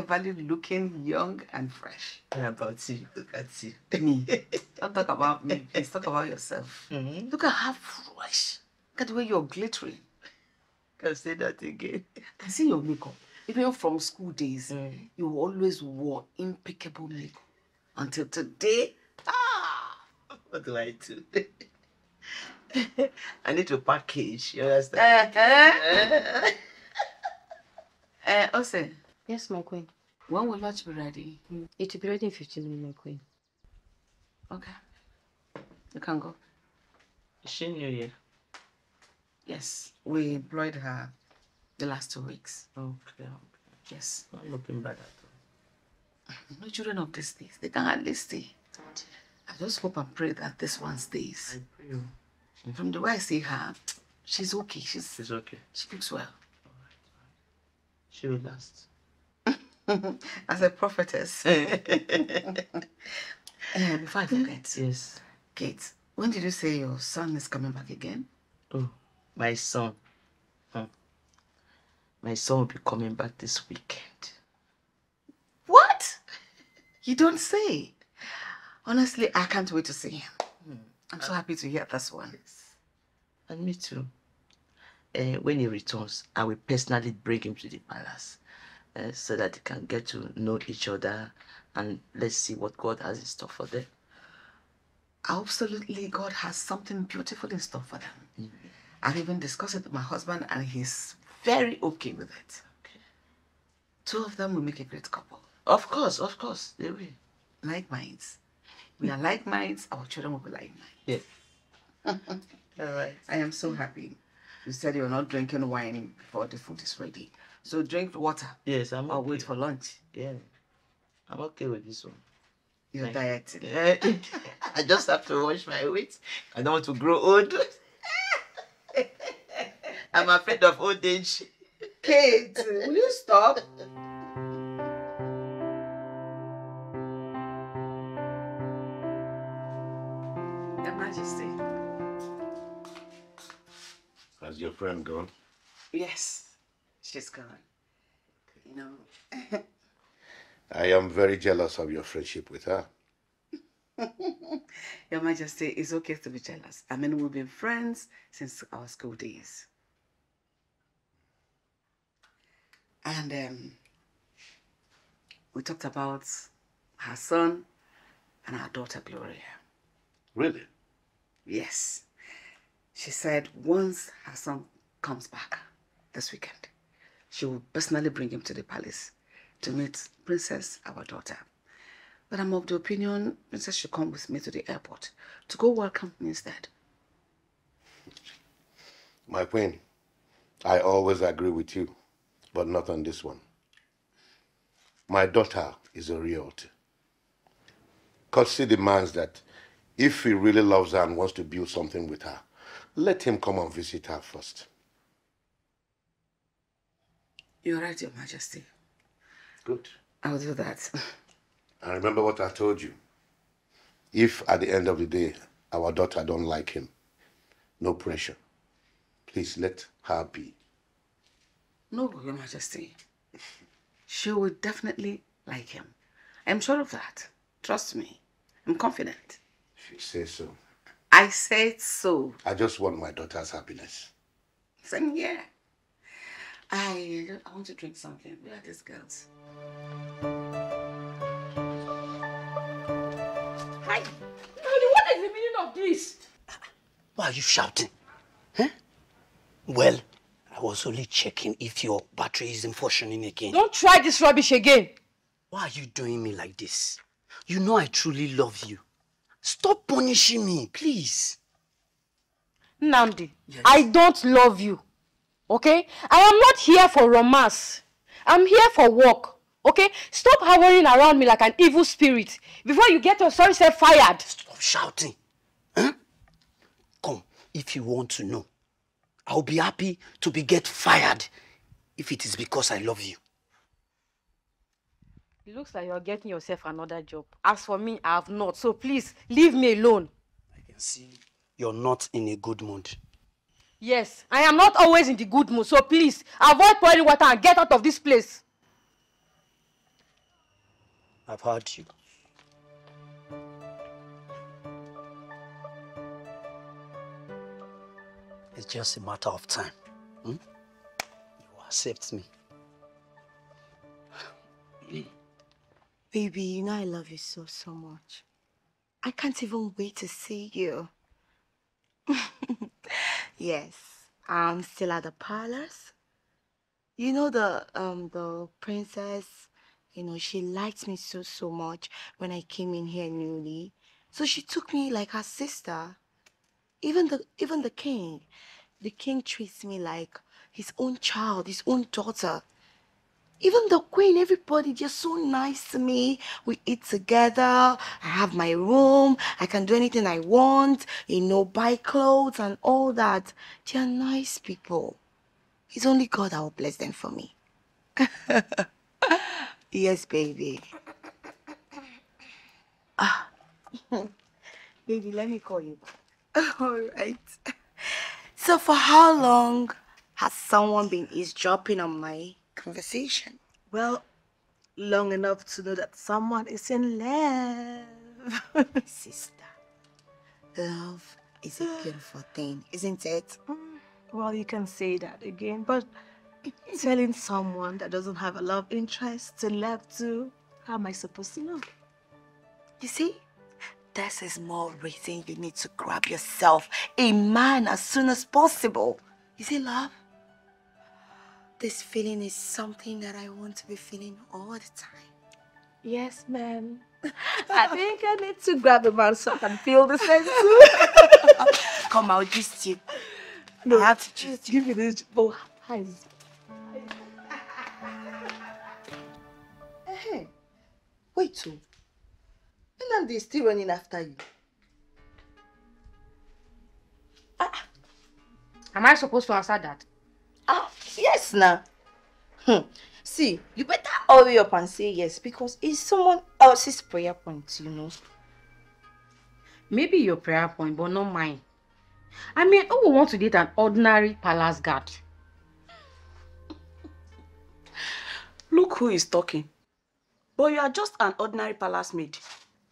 everly looking young and fresh. And about you, look at you. Me. Don't talk about me. Please talk about yourself. Mm-hmm. Look at how fresh. Look at the way you're glittering. Can say that again. I can see your makeup. Even from school days, Mm. you always wore impeccable makeup. Until today, ah, What do I do? I need to package. You understand? uh, uh, Ose, Yes, my queen. when will lunch be ready? It will be ready in 15 minutes, my queen. Okay. You can go. Is she new here? Yes, we employed her the last two weeks. Okay. okay. Yes. I'm not looking bad at all. No children of these days, they can hardly stay. I just hope and pray that this one stays. I pray. From the way I see her, she's okay. She's It's okay. she looks well. All right. She will last. As a prophetess. Eh, before I forget, Yes. Kate, when did you say your son is coming back again? Oh, my son. Hmm. My son will be coming back this weekend. What? You don't say. Honestly, I can't wait to see him. I'm so happy to hear this one. And me too. Uh, when he returns, I will personally bring him to the palace uh, so that they can get to know each other and let's see what God has in store for them. Absolutely, God has something beautiful in store for them. I've even discussed it with my husband, and he's very okay with it. Okay. Two of them will make a great couple. Of course, of course, they will. Like minds. We are like minds, our children will be like minds. Yes. All right. I am so happy. You said you're not drinking wine before the food is ready. So drink water Yes, I'm or okay. wait for lunch. Yeah. I'm okay with this one. You're dieting. Eh, I just have to watch my weight. I don't want to grow old. I'm afraid of old age. Kate, will you stop? Your Majesty. Has your friend gone? Yes, she's gone. You know, I am very jealous of your friendship with her. Your Majesty, it's okay to be jealous. I mean, we've been friends since our school days. And um, we talked about her son and our daughter, Gloria. Really? Yes. She said once her son comes back this weekend, she will personally bring him to the palace to meet Princess, our daughter. But I'm of the opinion Princess should come with me to the airport to go welcome me instead. My queen, I always agree with you, but not on this one. My daughter is a realty. Courtesy demands that if he really loves her and wants to build something with her, let him come and visit her first. You're right, Your Majesty. Good. I'll do that. And remember what I told you. If at the end of the day our daughter don't like him, no pressure. Please let her be. No, Your Majesty. She will definitely like him. I'm sure of that. Trust me. I'm confident. If you say so. I said so. I just want my daughter's happiness. Same here. I I want to drink something. Where are these girls? Hi. Daddy, what is the meaning of this? Why are you shouting? Huh? Well, I was only checking if your battery isn't functioning again. Don't try this rubbish again. Why are you doing me like this? You know I truly love you. Stop punishing me, please. Nnamdi, I don't love you. Okay? I am not here for romance. I'm here for work. Okay? Stop hovering around me like an evil spirit before you get your sorry self fired. Stop shouting. Huh? Come, if you want to know. I'll be happy to be get fired if it is because I love you. It looks like you're getting yourself another job. As for me, I have not. So please, leave me alone. I can see you're not in a good mood. Yes, I am not always in the good mood. So please, avoid pouring water and get out of this place. I've heard you. It's just a matter of time. Hmm? You accept me. Baby, you know I love you so, so much. I can't even wait to see you. Yes, I'm still at the palace. You know the um the princess, you know, she liked me so so much when I came in here newly. So she took me like her sister. Even the even the king. The king treats me like his own child, his own daughter. Even the queen, everybody, they're so nice to me. We eat together. I have my room. I can do anything I want. You know, buy clothes and all that. They're nice people. It's only God that will bless them for me. yes, baby. Ah. baby, let me call you. All right. So for how long has someone been eavesdropping on my conversation? Well, long enough to know that someone is in love. Sister, love is a beautiful thing, isn't it? Mm, well, you can say that again, but telling someone that doesn't have a love interest to love to, how am I supposed to know? You see, this is more reason you need to grab yourself a man as soon as possible. Is see, love, this feeling is something that I want to be feeling all the time. Yes, ma'am. I think I need to grab a man so I can feel the same too. Come, I'll gist you. No, I have to gist just give me this both eyes. Hey, wait two. Nnamdi is still running after you. Ah, ah. Am I supposed to answer that? Ah, yes, now. Hmm. See, you better hurry up and say yes because it's someone else's prayer point, you know. Maybe your prayer point, but not mine. I mean, who would want to date an ordinary palace guard? Look who is talking. But you are just an ordinary palace maid.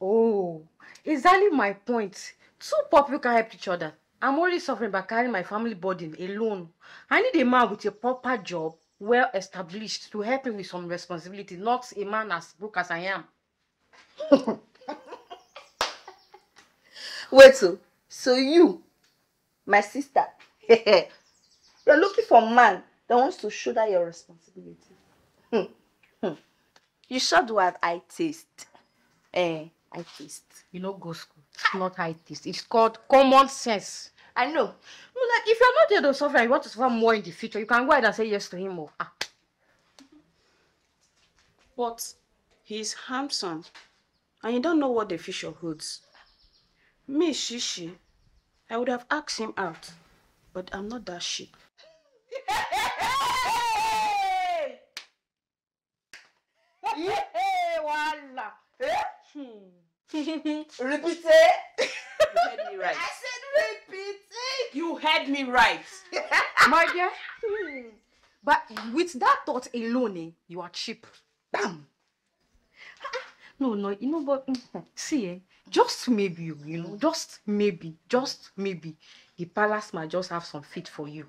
Oh, exactly my point. Two people can help each other. I'm already suffering by carrying my family burden alone. I need a man with a proper job, well established, to help me with some responsibility, not a man as broke as I am. Wait, so, so you, my sister, you're looking for a man that wants to shoulder your responsibility. Hmm, hmm. You sure do have eye taste. Eh, eye taste. You know, go school. It's not high taste. It's called common sense. I know. No, like if you're not there to suffer and you want to suffer more in the future, you can go ahead and say yes to him. Or, ah. But he's handsome. And you don't know what the future holds. Me, Shishi, I would have asked him out. But I'm not that sheep. Voila. Repeat it. You heard me right. I said repeat it. You heard me right. My dear. But with that thought alone, eh, you are cheap. Bam. No, no, you know, but mhm, see, eh, just maybe, you you know, just maybe, just maybe, the palace might just have some fit for you.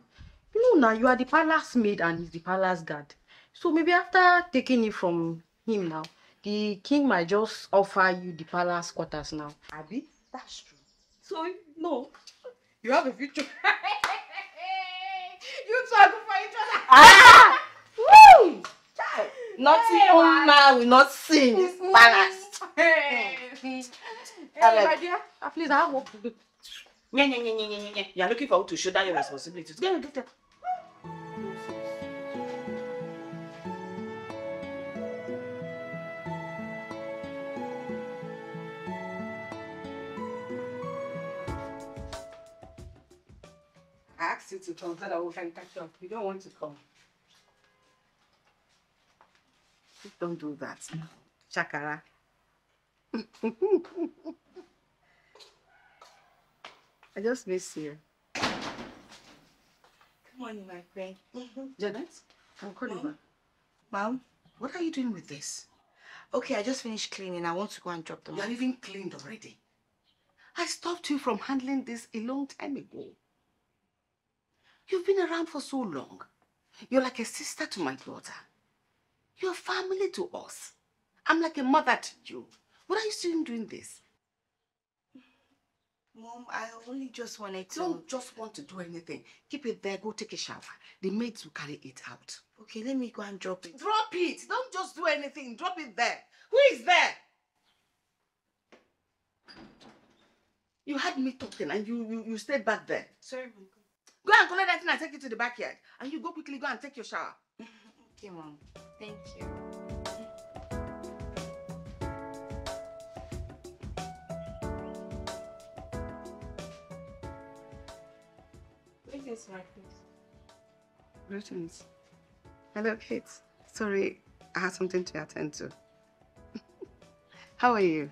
You know, now you are the palace maid and he's the palace guard. So maybe after taking it from him now, the king might just offer you the palace quarters now. Abby, That's true. so no, you have a future. you two are good for each other. Ah! Woo! Child, Nothing old man will not see in this palace. Hey, Alex. my dear, ah, please, I have work to do. Yeah, yeah, yeah, yeah, yeah, yeah. You're looking for who to shoulder your responsibilities. Get, get, get. Asked you to come so that we can catch up. You don't want to come. Please Don't do that. Shakara. I just miss you. Come on, my friend. Mm-hmm. Janet, I'm calling Mom? Mom, what are you doing with this? Okay, I just finished cleaning. I want to go and drop them You're even cleaned already. I stopped you from handling this a long time ago. You've been around for so long. You're like a sister to my daughter. You're family to us. I'm like a mother to you. What are you still doing this? Mom, I only just wanted to... Don't just want to do anything. Keep it there. Go take a shower. The maids will carry it out. Okay, let me go and drop it. Drop it. Don't just do anything. Drop it there. Who is there? You had me talking and you, you, you stayed back there. Sorry, Mom. Go and collect that thing and take it to the backyard. And you go quickly, go and take your shower. Okay, Mom. Thank you. Greetings, my prince. Greetings. Hello, Kate. Sorry, I had something to attend to. How are you?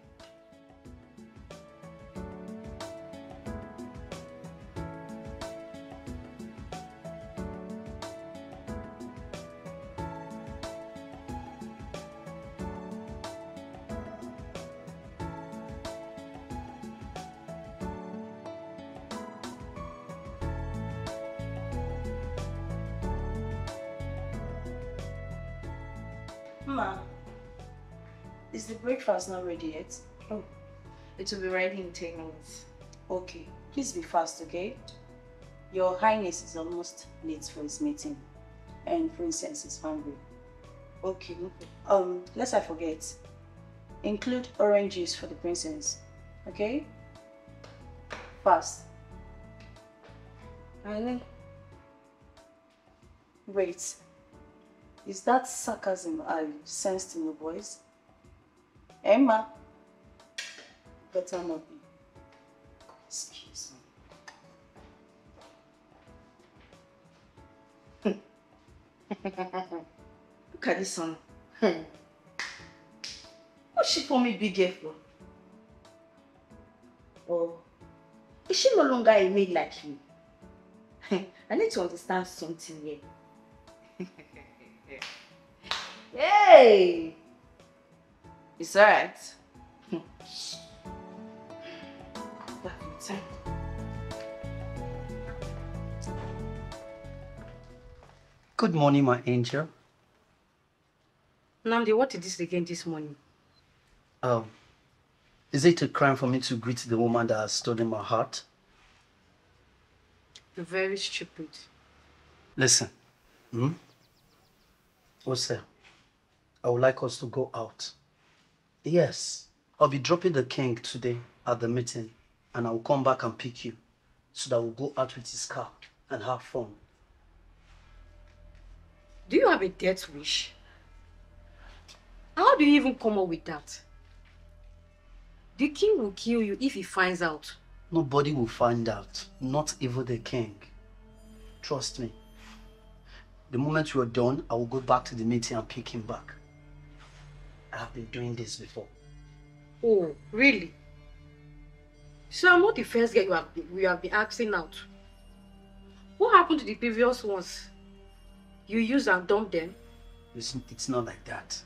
Is not ready yet? Oh, it will be ready in 10 minutes. Okay, please be fast, okay? Your Highness is almost late for his meeting, and Princess is hungry. Okay, no problem. Um, lest I forget, include orange juice for the princess, okay? Fast. And Wait, is that sarcasm I sensed in your voice? Emma, better not be. Excuse me. Look at this one. What's she for me big girl for? Oh, is she no longer a maid like you? I need to understand something here. hey! It's alright. Good morning, my angel. Nnamdi, what is this again this morning? Um, is it a crime for me to greet the woman that has stolen my heart? You're very stupid. Listen, hmm? Ose, I would like us to go out. Yes, I'll be dropping the king today at the meeting, and I will come back and pick you, so that we'll go out with his car and have fun. Do you have a death wish? How do you even come up with that? The king will kill you if he finds out. Nobody will find out, not even the king. Trust me. The moment you're done, I will go back to the meeting and pick him back. I have been doing this before. Oh, really? So I'm not the first girl you have been, we have been asking out. What happened to the previous ones? You used and dumped them? Listen, it's not like that.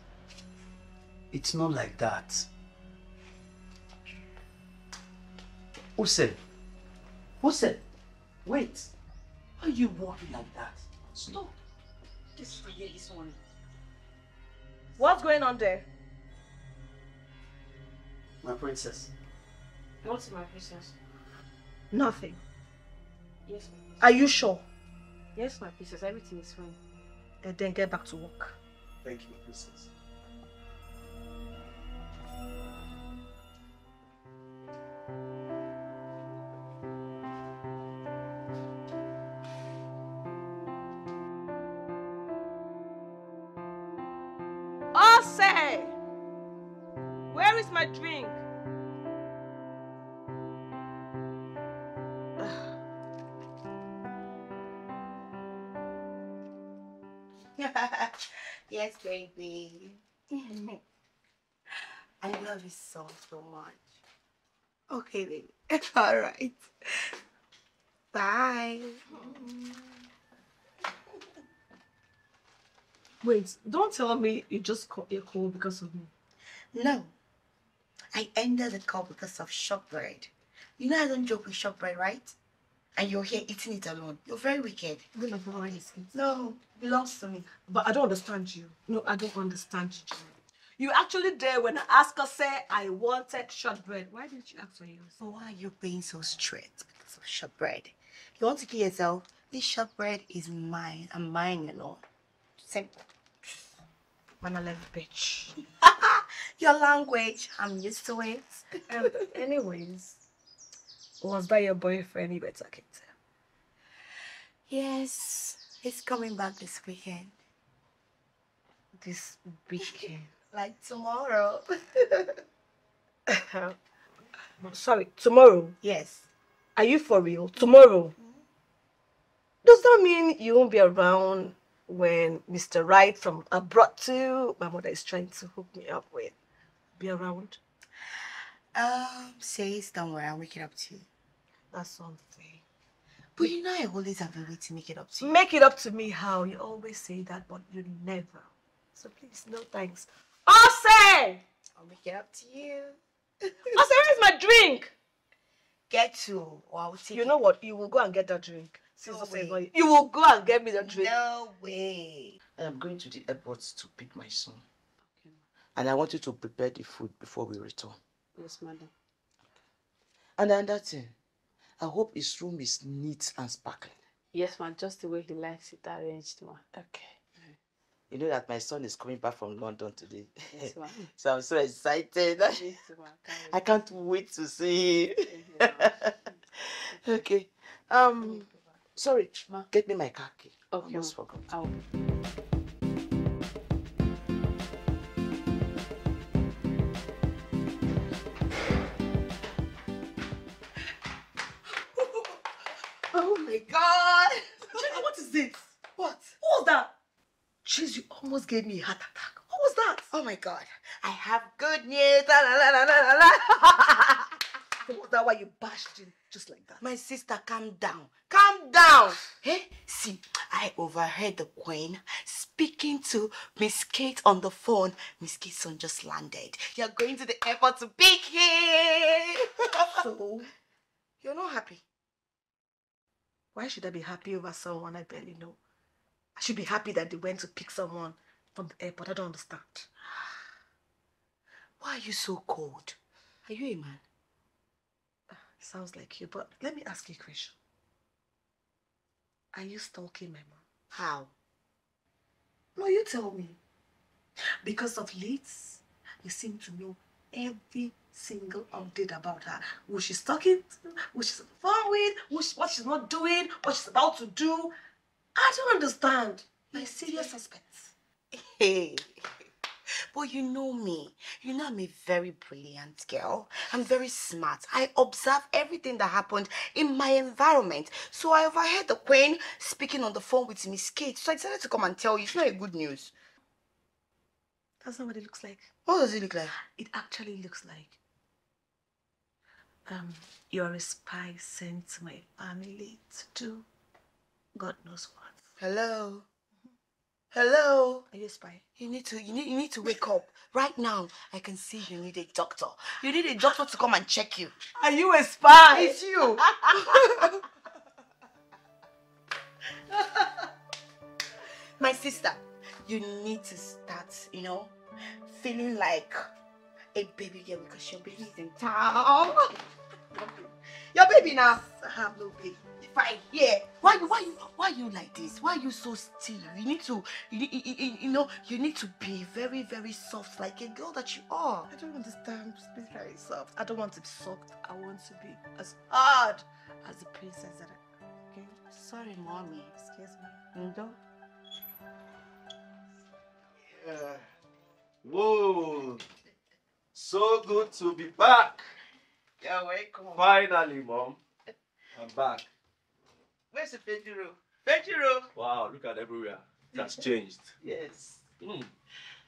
It's not like that. Who said? Who said? Wait. Why are you walking like that? Stop. Just forget this one. What's going on there? My princess. What's my princess? Nothing. Yes, my princess. Are you sure? Yes, my princess. Everything is fine. And then get back to work. Thank you, princess. Where is my drink? yes, baby. I love you so, so much. Okay, baby. It's all right. Bye. Wait, don't tell me you just caught your cold because of me. No. I ended the call because of shortbread. You know I don't joke with shortbread, right? And you're here eating it alone. You're very wicked. No, belongs to me. But I don't understand you. No, I don't understand you. You actually there when I asked her, say I wanted shortbread. Why didn't you ask for yours? So why are you being so strict because of shortbread? You want to kill yourself? This shortbread is mine and mine alone. Simple. Man, I love bitch. Your language, I'm used to it. Um, anyways, was that your boyfriend you better keep tell? Yes, he's coming back this weekend. This weekend. Like tomorrow. Sorry, tomorrow. yes. Are you for real? Tomorrow? Does that mean you won't be around when Mr. Wright from abroad too? My mother is trying to hook me up with. Be around? Um, says don't worry, I'll make it up to you. That's something. But you know I always have a way to make it up to you. Make it up to me how you always say that, but you never. So please, no thanks. Ose! I'll make it up to you. Ose, where's my drink? Get to, or I'll take You it. know what? You will go and get that drink. Since No Ose is way. You will go and get me the drink. No way. I am going to the airport to pick my son. And I want you to prepare the food before we return. Yes, madam. And another thing, I hope his room is neat and sparkling. Yes, ma'am. Just the way he likes it arranged, ma'am. Okay. You know that my son is coming back from London today. Yes, ma'am. so I'm so excited. Yes, ma'am. I can't wait to see him. Ma'am. okay. Um sorry, Ma. get me my car key. Okay, Almost forgot. I'll almost gave me a heart attack. What was that? Oh my god. I have good news. La, la, la, la, la, la, la. Was that why you bashed him just like that? My sister, calm down. Calm down. Hey, see, I overheard the queen speaking to Miss Kate on the phone. Miss Kate's son just landed. You're going to the airport to pick him. So, You're not happy. why should I be happy over someone I barely know? I should be happy that they went to pick someone from the airport. I don't understand. Why are you so cold? Are you a man? Uh, sounds like you, but let me ask you a question. Are you stalking my mom? How? No, you tell me. Because of late, you seem to know every single update about her. Who she's talking to, who she's on the phone with, who she, what she's not doing, what she's about to do. I don't understand. My serious suspects. Hey. But you know me. You know I'm a very brilliant girl. I'm very smart. I observe everything that happened in my environment. So I overheard the queen speaking on the phone with Miss Kate. So I decided to come and tell you. It's not a good news. That's not what it looks like. What does it look like? It actually looks like um you're a spy sent to my family to do God knows what. Hello. Hello. Are you a spy? You need to you need you need to wake up. Right now, I can see you need a doctor. You need a doctor to come and check you. Are you a spy? It's you. My sister, you need to start, you know, feeling like a baby girl because your baby is in town. Your baby now. I have no baby. If I hear, why you, why you, why you like this? Why are you so still? You need to, you, you, you, you know, you need to be very, very soft, like a girl that you are. I don't understand. Just be very soft. I don't want to be soft. I want to be as hard as the princess that I okay? Sorry, mommy. Excuse me. Ndo. Yeah. Whoa. So good to be back. You're welcome. Finally, mom. I'm back. Where's the bedroom? Bedroom. Wow, look at everywhere. It has changed. Yes. Mm,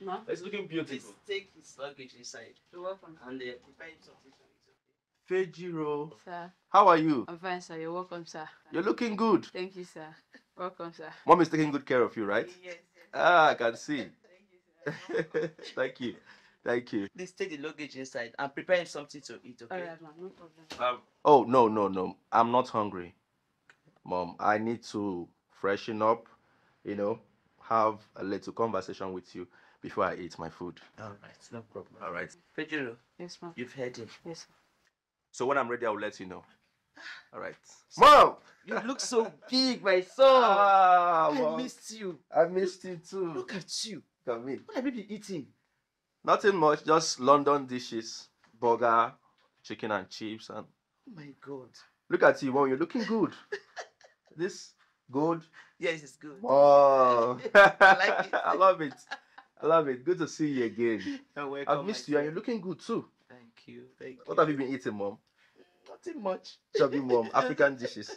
Ma, it's looking Please beautiful. take his luggage inside you're welcome. and uh, prepare him something to eat. Fejiro, Sir, how are you? I'm fine, sir. You're welcome, sir. You're looking good. Thank you, sir. Welcome, sir. Mom is taking good care of you, right? Yes. Ah, I can see. Thank you. Thank you. Please take the luggage inside I'm preparing something to eat, okay? Alright, ma'am, no problem. Um, oh no no no! I'm not hungry, mom. I need to freshen up, you know, have a little conversation with you before I eat my food. All right, no problem. All right. Fejiro, Yes, ma'am. you've heard him. Yes. So when I'm ready, I'll let you know. All right. Mom. You look so big, my son. Ah, I mom. missed you. I missed you too. Look at you. Come in. What have you been eating? Nothing much, just London dishes, burger, chicken and chips, and Oh my God. look at you, mom. You're looking good. this good. Yes, it's good. Wow. I like it. I love it. I love it. Good to see you again. You're welcome, I've missed you, and you're looking good too. Thank you. Thank What you. have you been eating, mom? Nothing much. Chubby mom, African dishes.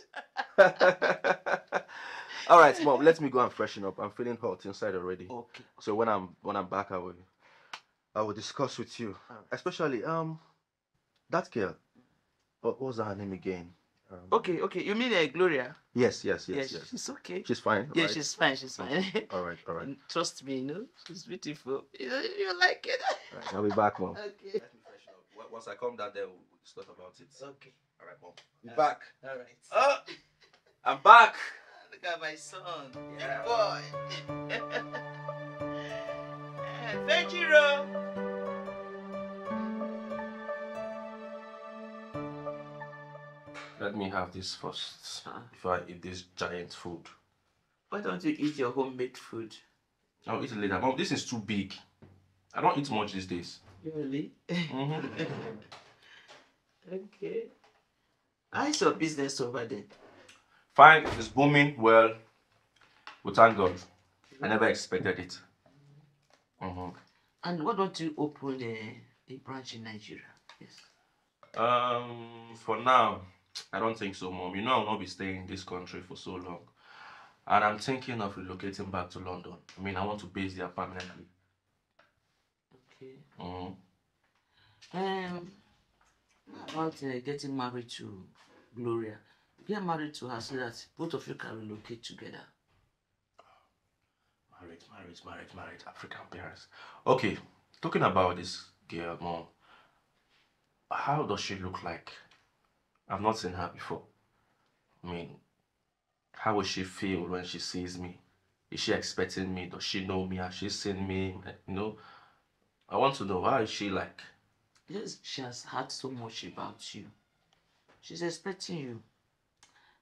All right, mom. Let me go and freshen up. I'm feeling hot inside already. Okay. So when I'm when I'm back, I will I will discuss with you, Alright. especially um that girl. What was her name again? Um, Okay, okay. You mean uh, Gloria? Yes, yes, Yeah, yes, yes. she's okay. She's fine. yeah, right? she's fine. She's fine. All right, all right. And Trust me, you know, she's beautiful. You, you like it. right. I'll be back, mom. okay. Let me freshen up. Once I come down there, we'll discuss about it. Okay. All right, mom. Be Uh, back. All right. Oh, I'm back. Look at my son. Yeah, boy. Eh, Let me have this first Ah. before I eat this giant food. Why don't you eat your homemade food? I'll eat it later. Mom, this is too big. I don't eat much these days. Really? Mhm. okay. How's your business over there? Fine, it's booming. Well, we thank God. I never expected it. Mhm. And why don't you open a, a branch in Nigeria? Yes. Um, for now, I don't think so, Mom. You know, I'll not be staying in this country for so long. And I'm thinking of relocating back to London. I mean, I want to base there permanently. Okay. Mhm. Um, how about uh, getting married to Gloria? Get married to her so that both of you can relocate together. Marriage, marriage, marriage, marriage, African parents. Okay, talking about this girl, Mom. How does she look like? I've not seen her before. I mean, how will she feel when she sees me? Is she expecting me? Does she know me? Has she seen me? You know, I want to know how is she like? Yes, she has heard so much about you. She's expecting you.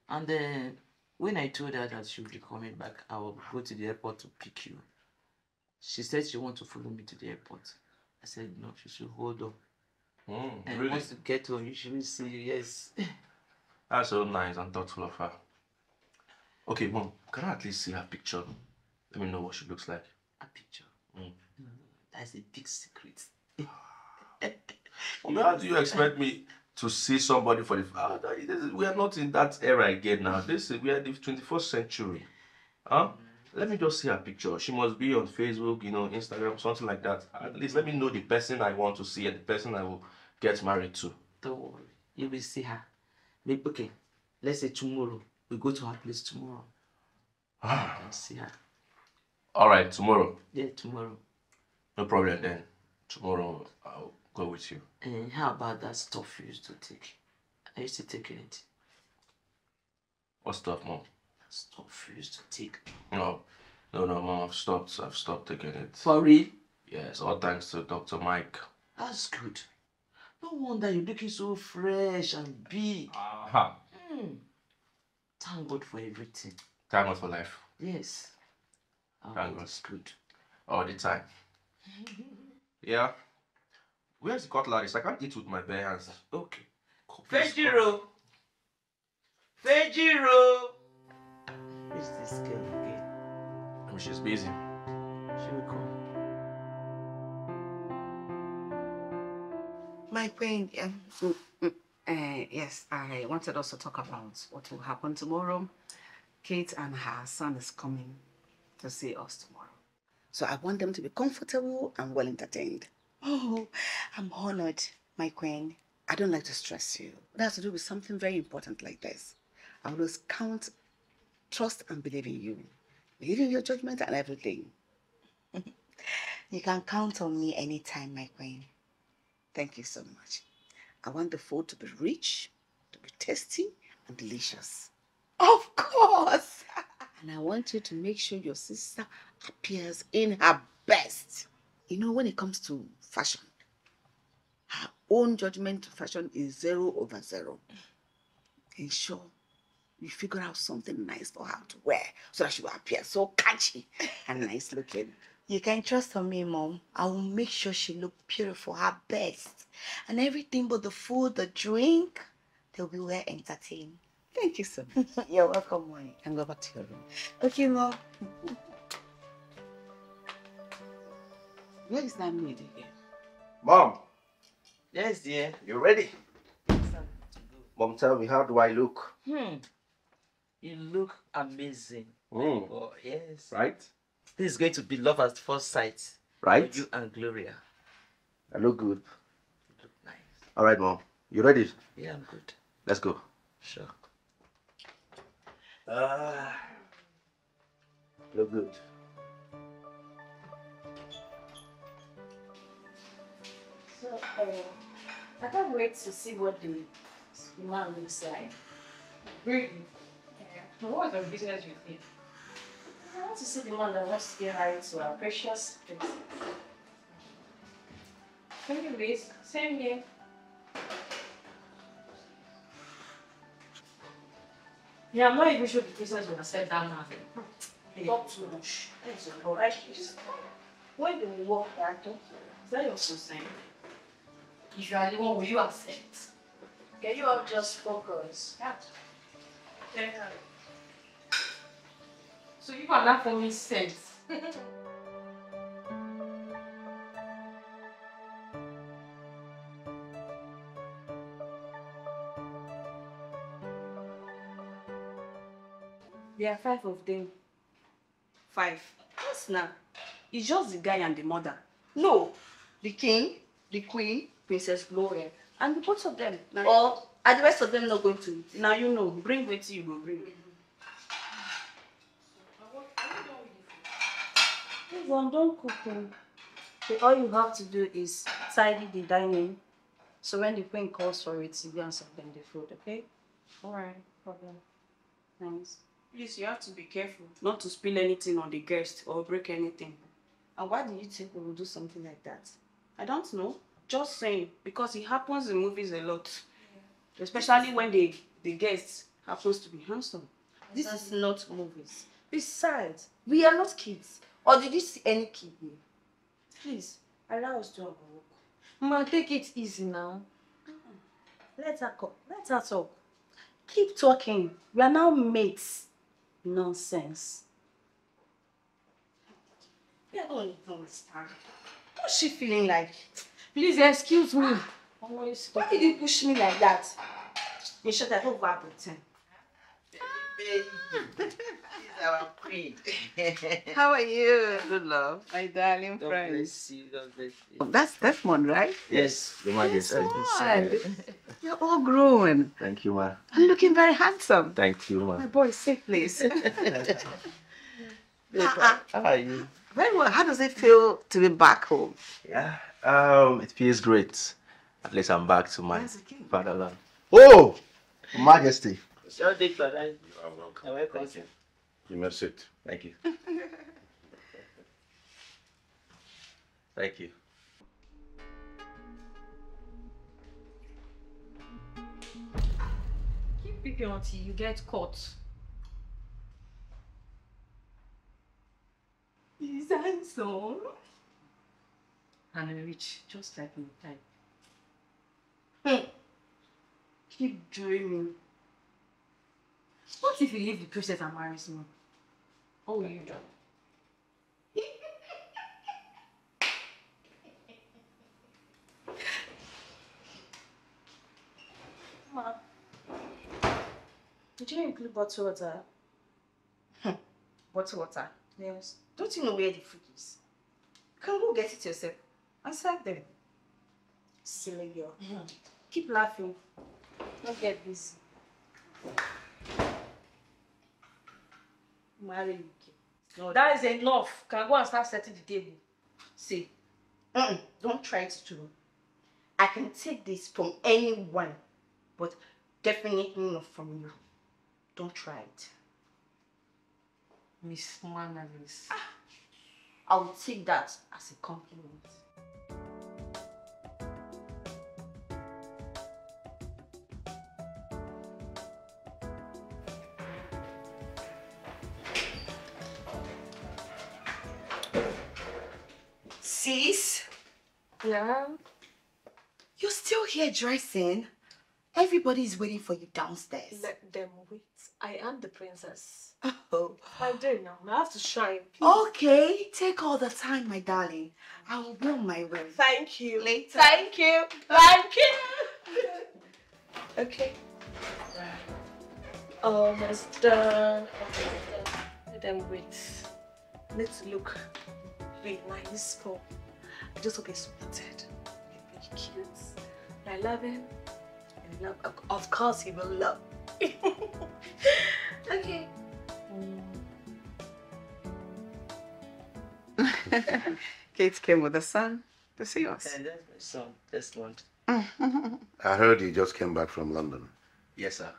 And then when I told her that she would be coming back, I will go to the airport to pick you. She said she wants to follow me to the airport. I said no, she should hold on. Mm, And really? once you get home, you should see you. Yes. That's so nice and thoughtful of her. Okay, Mom, can I at least see her picture? Let me know what she looks like. A picture. Mm. That's a big secret. Mom, how do you expect me to see somebody for the ah, no, we are not in that era again now. This is we are the 21st century. Huh? Let me just see her picture. She must be on Facebook, you know, Instagram, something like that. At least let me know the person I want to see and the person I will get married to. Don't worry. You will see her. Maybe, okay, let's say tomorrow. We go to her place tomorrow. Can see her. All right, tomorrow. Yeah, tomorrow. No problem then. Tomorrow I'll go with you. And how about that stuff you used to take? Are you still taking it? What stuff, Mom? That stuff you used to take. No, no, no, Mom. I've stopped. I've stopped taking it. For real? Yes, all thanks to Dr. Mike. That's good. No wonder you're looking so fresh and big. Aha. Hmm. Thank God for everything. Thank God for life. Yes. Oh, Thank God. that's good. All the time. Yeah. Where's the cutlery? I can't eat with my bare hands. Okay. Please, Fejiro! Fejiro! Who's this girl again? I mean, she's busy. She will come. My queen, um, Uh, yes, I wanted us to talk about what will happen tomorrow. Kate and her son is coming to see us tomorrow. So I want them to be comfortable and well entertained. Oh, I'm honored, my queen. I don't like to stress you. It has to do with something very important like this. I always count, trust, and believe in you. Believe in your judgment and everything. You can count on me anytime, my queen. Thank you so much. I want the food to be rich, to be tasty and delicious. Of course. And I want you to make sure your sister appears in her best. You know, when it comes to fashion, her own judgment fashion is zero over zero. Ensure you figure out something nice for her to wear so that she will appear so catchy and nice looking. You can trust on me, Mom. I will make sure she look beautiful, her best. And everything but the food, the drink, they'll be well entertained. Thank you so much. You're welcome, Mommy. And go back to your room. Okay, Mom. Where is that maid again? Mom. Yes, dear. You ready? Mom, tell me, how do I look? Hmm. You look amazing. Mm. Oh, yes. Right? This is going to be love at first sight. Right? You and Gloria. I look good. You look nice. All right, Mom. You ready? Yeah, I'm good. Let's go. Sure. Ah. look good. So, uh, I can't wait to see what the man looks like. Really? Yeah. What was the business with him? I want to see the man that wants to get married to our precious princess. Thank you, please. Same here. Yeah, I'm not even sure the business will accept that now. They talk too much. That's all right. Just when they walk back, is that your concern? If you are the one, will you accept? Can you all just focus? Yeah. Yeah. So you are not for me sense. There are five of them. Five. Yes, now. It's just the guy and the mother. No, the king, the queen, Princess Gloria, and the both of them. Or are the rest of them not going to? Now you know. Bring what you go bring. Yvonne, don't cook oh. him. So all you have to do is tidy the dining. So when the queen calls for it, you go and serve them the food, okay? Alright, problem. Thanks. Please, you have to be careful not to spill anything on the guest or break anything. And why do you think we will do something like that? I don't know. Just saying, because it happens in movies a lot. Especially when the, the guest happens to be handsome. This is not movies. Besides, we are not kids. Or did you see any kid here? Please, allow us to have a walk. Ma, take it easy now. Mm-hmm. Let her co- let her talk. Keep talking. We are now mates. Nonsense. We are going to understand. What's she feeling like? Please excuse me. Always. Why did you push me like that? You should have over pretend. Baby. She's our queen. How are you? Good love. My darling God friend. bless you. God bless you. Oh, that's Desmond, right? Yes, Your Majesty. Desmond. You're all grown Thank you, ma. and looking very handsome. Thank you, ma. My boy, sit please. How are you? very well. How does it feel to be back home? Yeah. Um, it feels great. At least I'm back to my Where's the fatherland. Oh, Majesty. Sure, Dick, but I- You are welcome. You're welcome. sir. You may sit. Thank you. Thank you. Keep picking until you get caught. He's handsome. And rich, just like me type. Hmm. Keep dreaming. What if you leave the princess and marries me? What will you do? Ma. Did you include bottled water? Bottle water. Yes. Don't you know where the fridge is? You can go get it yourself and serve them. Silly girl. Mm-hmm. Keep laughing. Don't get busy. Marry you. No, that is enough. Can I go and start setting the table? See, mm-mm, don't try it too. I can take this from anyone, but definitely not from you. Don't try it. Miss Manners. Ah. I will take that as a compliment. Sis, Yeah? you're still here dressing. Everybody's waiting for you downstairs. Let them wait. I am the princess. Oh. I'm there now. I have to shine. Okay, take all the time, my darling. I will be on my way. Thank you. Later. Thank you. Thank you. okay. Almost done. Almost done. Let them wait. Let's to look really nice for. I just hope he's supported. He's really cute. I love him. I love, of- of course, he will love. okay. Kate came with the son to see us. And that's my son, Desmond. I heard you just came back from London. Yes, sir.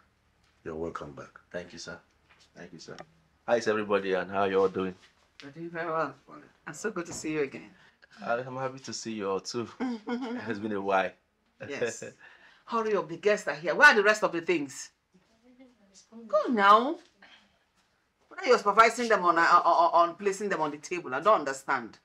You're welcome back. Thank you, sir. Thank you, sir. How is everybody and how are you all doing? You're doing very well. And so good to see you again. I'm happy to see you all too. It's been a while. Yes. Hurry up, the guests are here. Where are the rest of the things? Go now. Why are you're supervising them on, uh, on, on placing them on the table? I don't understand.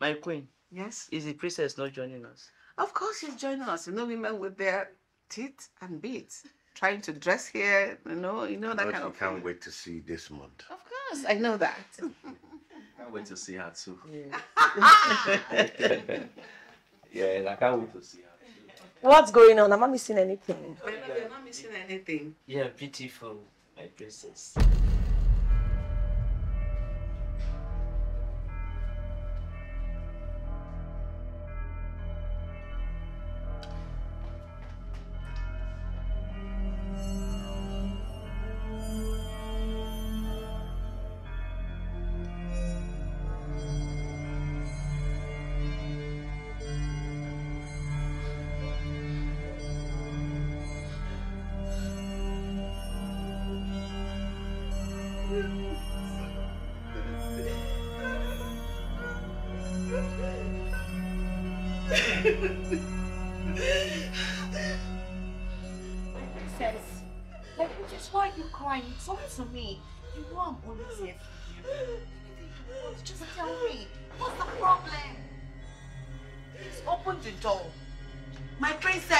My queen, Yes? is the princess not joining us? Of course she's joining us. You know, women with their teeth and beads. Trying to dress here, you know, you know that But kind you of can't wait to see this month. Of course, I know that. can't wait to see her too. Yeah. yeah, I can't wait to see her. What's going on? Am I missing anything? You're not missing anything. yeah, beautiful, my princess. Princess,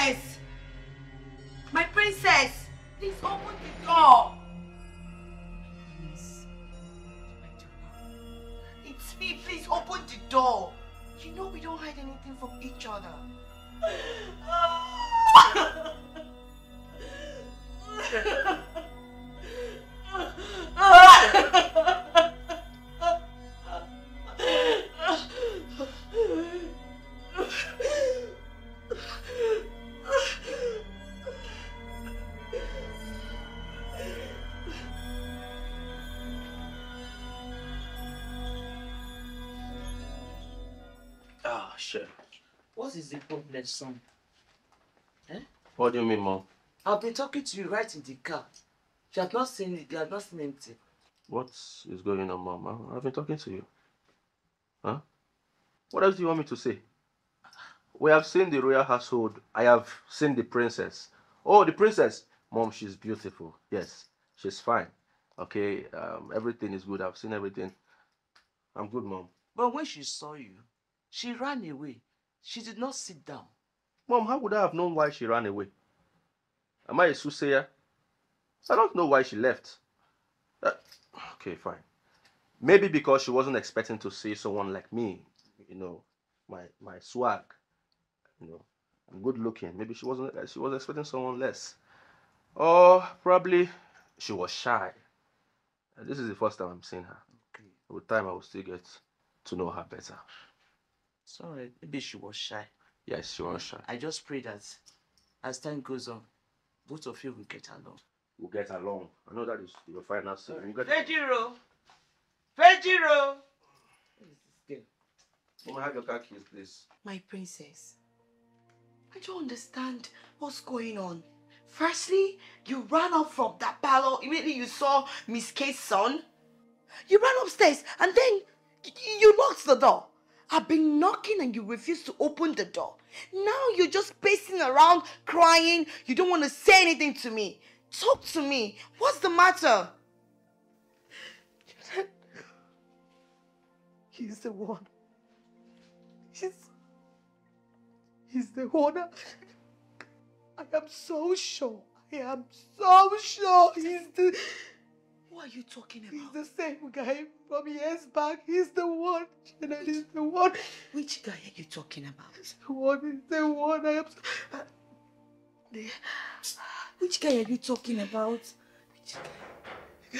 My is the problem, son? What do you mean, mom? I've been talking to you right in the car. You have not seen it. You have not seen anything. What is going on, mom? I- I've been talking to you. Huh? What else do you want me to say? We have seen the royal household. I have seen the princess. Oh, the princess. Mom, she's beautiful. Yes, she's fine. Okay, um, everything is good. I've seen everything. I'm good, mom. But when she saw you, she ran away. She did not sit down. Mom, how would I have known why she ran away? Am I a soothsayer? So I don't know why she left. Uh, okay, fine. Maybe because she wasn't expecting to see someone like me. You know, my my swag. You know, I'm good looking. Maybe she wasn't. She was expecting someone less. Or probably she was shy. This is the first time I'm seeing her. Okay. With time, I will still get to know her better. Sorry, maybe she was shy. Yes, she was shy. I just pray that as time goes on, both of you will get along. We'll get along. I know that is your final say. We'll get Fejiro! Fejiro! Where is this girl? Mama, have your car keys, please. My princess, I don't understand what's going on. Firstly, you ran up from that parlor immediately you saw Miss K's son. You ran upstairs and then you locked the door. I've been knocking and you refuse to open the door. Now you're just pacing around crying. You don't want to say anything to me. Talk to me. What's the matter? He's the one. He's, he's the one. I am so sure. I am so sure he's the. Who are you talking about? He's the same guy from years back. He's the one. Janet is the one. Which guy are you talking about? He's the one. He's the one. I am. So, uh, The- Which guy are you talking about? Which guy?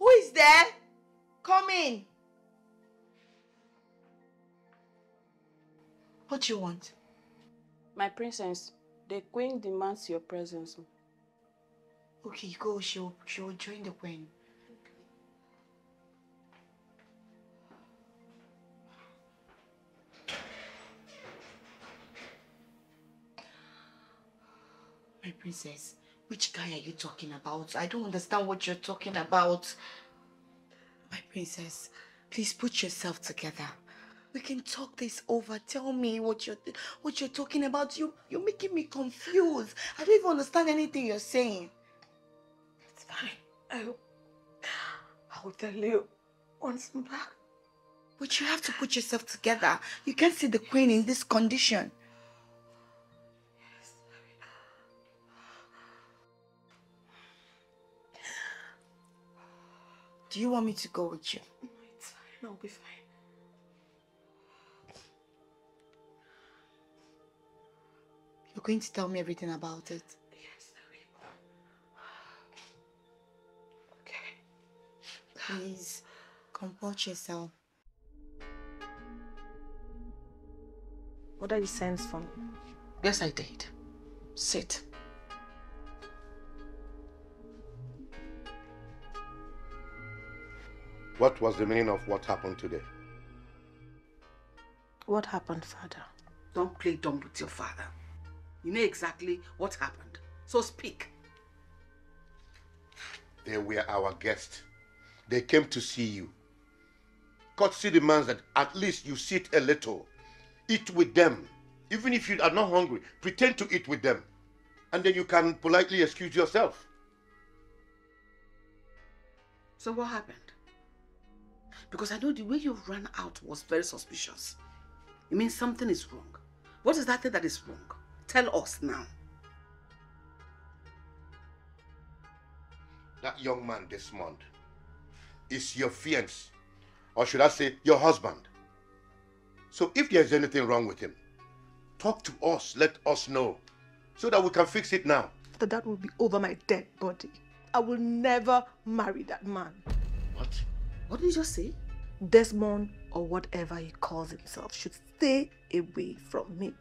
Who is there? Come in. What do you want? My princess, the queen demands your presence. Okay, go. She'll, she'll join the queen. My princess, which guy are you talking about? I don't understand what you're talking about. My princess, please put yourself together. We can talk this over. Tell me what you're what you're talking about. You you're making me confused. I don't even understand anything you're saying. It's fine. I will, I will tell you once I'm back. But you have to put yourself together. You can't see the queen in this condition. Do you want me to go with you? No, it's fine. I'll be fine. You're going to tell me everything about it. Please, comport yourself. What are you sense for me? Yes, I did. Sit. What was the meaning of what happened today? What happened, father? Don't play dumb with your father. You know exactly what happened. So speak. They were our guests. They came to see you. Courtesy demands that at least you sit a little, eat with them. Even if you are not hungry, pretend to eat with them. And then you can politely excuse yourself. So what happened? Because I know the way you ran out was very suspicious. It means something is wrong. What is that thing that is wrong? Tell us now. That young man, Desmond, is your fiancé, or should I say, your husband. So if there's anything wrong with him, talk to us, let us know, so that we can fix it now. That that will be over my dead body. I will never marry that man. What? What did you just say? Desmond, or whatever he calls himself, should stay away from me.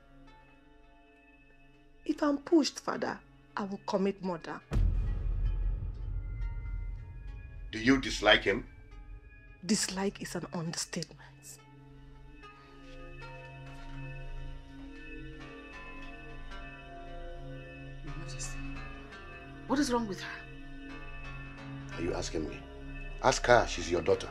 If I'm pushed further, I will commit murder. Do you dislike him? Dislike is an understatement. Your Majesty. What is wrong with her? Are you asking me? Ask her, she's your daughter.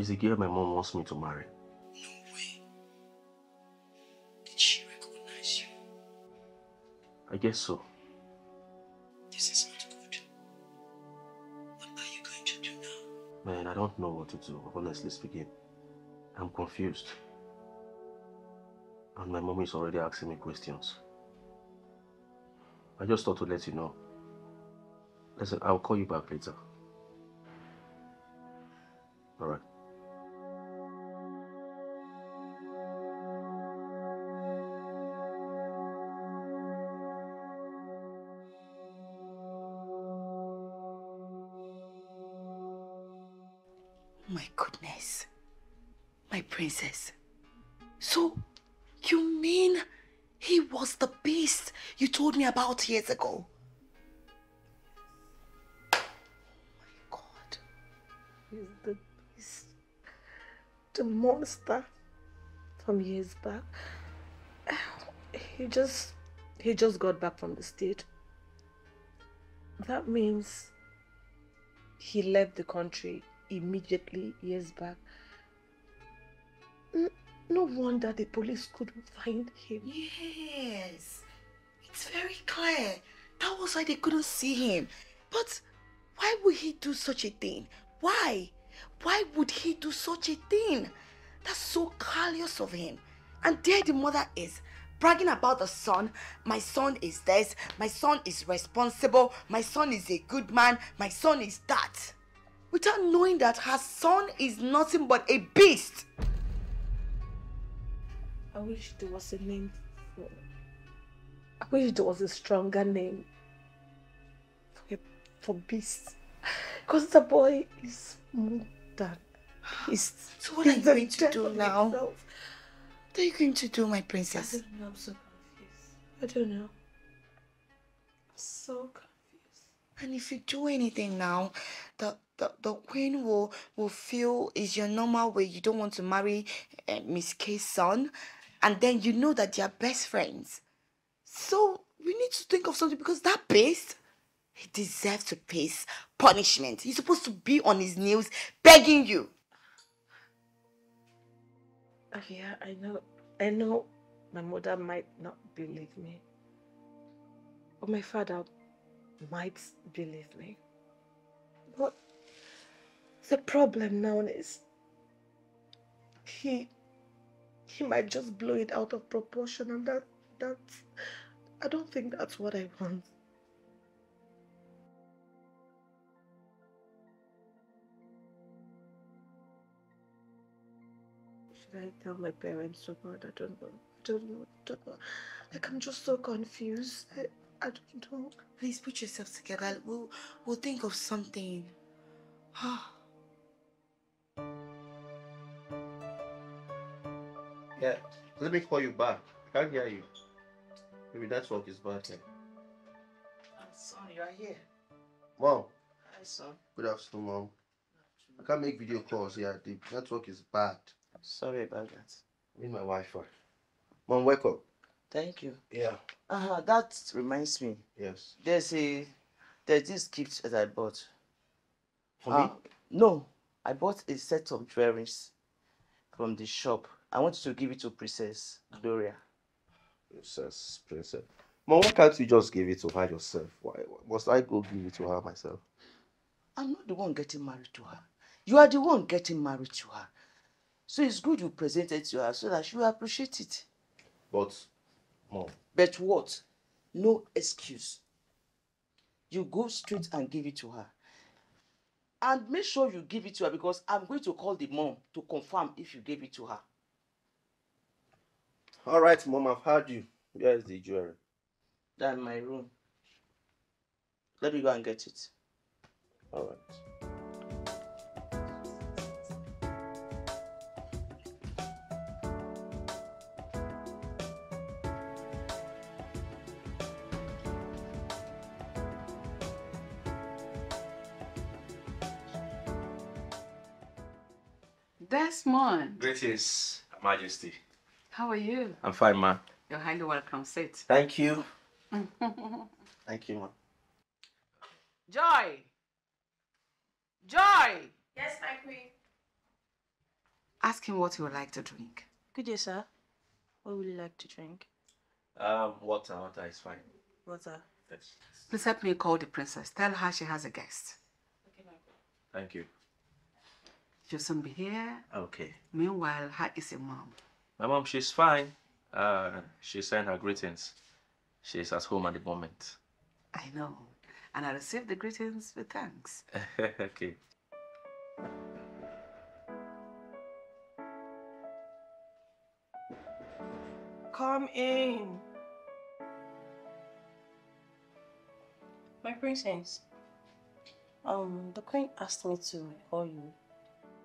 She's the girl my mom wants me to marry. No way. Did she recognize you? I guess so. This is not good. What are you going to do now? Man, I don't know what to do, honestly speaking. I'm confused. And my mom is already asking me questions. I just thought to let you know. Listen, I'll call you back later. Alright. My princess. So, you mean he was the beast you told me about years ago? Oh my God. He's the beast. The monster from years back. He just he just got back from the state. That means he left the country immediately years back. No wonder the police couldn't find him. Yes. It's very clear. That was why they couldn't see him. But why would he do such a thing? Why? Why would he do such a thing? That's so callous of him. And there the mother is, bragging about the son. My son is this. My son is responsible. My son is a good man. My son is that. Without knowing that her son is nothing but a beast. I wish there was a name for I wish there was a stronger name for, for beast. Because the boy is more than beast. So what are you going to do now? himself. What are you going to do, my princess? I don't know, I'm so confused. I don't know. I'm so confused. And if you do anything now, the, the, the queen will, will feel is your normal way. You don't want to marry uh, Miss K's son. And then you know that they are best friends. So we need to think of something because that beast, he deserves to face punishment. He's supposed to be on his knees begging you. Yeah, I know. I know my mother might not believe me. But my father might believe me. But the problem now is he he might just blow it out of proportion and that that's I don't think that's what I want. Should I tell my parents about? I don't know. I don't know. I don't know. Like I'm just so confused. I, I don't know. Please put yourself together. We'll, we'll think of something. Yeah, let me call you back. I can't hear you. Maybe network is bad here. Son, you are here. Mom, Hi, son. good afternoon, Mom. I can't make video calls here. The network is bad. Sorry about that. I need my Wi-Fi. Mom, wake up. Thank you. Yeah. Uh, -huh, that reminds me. Yes. There's a there's this gift that I bought. For me? Uh, No, I bought a set of drawings from the shop. I wanted to give it to Princess Gloria. Princess, princess. Mom, why can't you just give it to her yourself? Why must I go give it to her myself? I'm not the one getting married to her. You are the one getting married to her. So it's good you present it to her so that she will appreciate it. But, Mom, But what? No excuse. You go straight and give it to her. And make sure you give it to her because I'm going to call the mom to confirm if you gave it to her. All right, Mom, I've heard you. Where is the jewelry? That's my room. Let me go and get it. All right. Desmond, Greetings, Majesty. How are you? I'm fine, ma. You're highly welcome. Sit. Thank you. Thank you, ma. Joy! Joy! Yes, my queen. Ask him what he would like to drink. Good day, sir. What would you like to drink? Um, water, water is fine. Water. Yes. Please help me call the princess. Tell her she has a guest. Okay, my. Thank you. She'll soon be here. Okay. Meanwhile, her is your mom? My mom, she's fine. Uh, she sent her greetings. She's at home at the moment. I know. And I received the greetings with thanks. okay. Come in. My princess. Um, the queen asked me to call you.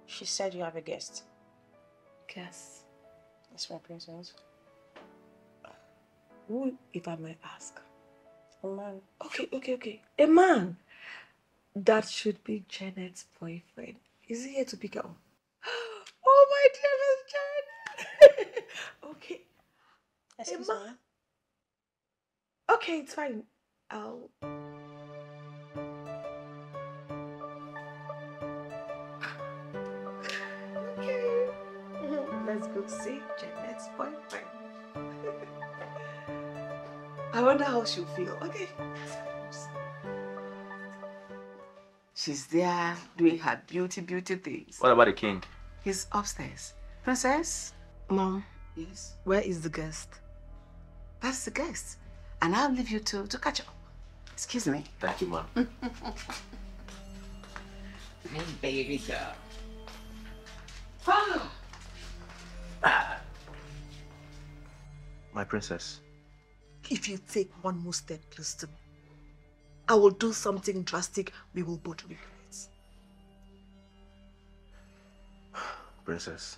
She said you have a guest. Guess. Princess. Who, if I may ask? A man. Okay, okay, okay. A man. That should be Janet's boyfriend. Is he here to pick her up? Oh, my dear Miss Janet. okay. Excuse a me. man. Okay, it's fine. I'll. Let's go see Janet's boyfriend. I wonder how she'll feel. Okay. She's there doing her beauty, beauty things. What about the king? He's upstairs. Princess? Mom, Yes. where is the guest? That's the guest. And I'll leave you to, to catch up. Excuse me. Thank you, Mom. Hey, baby girl. My princess. If you take one more step close to me, I will do something drastic we will both regret. Princess.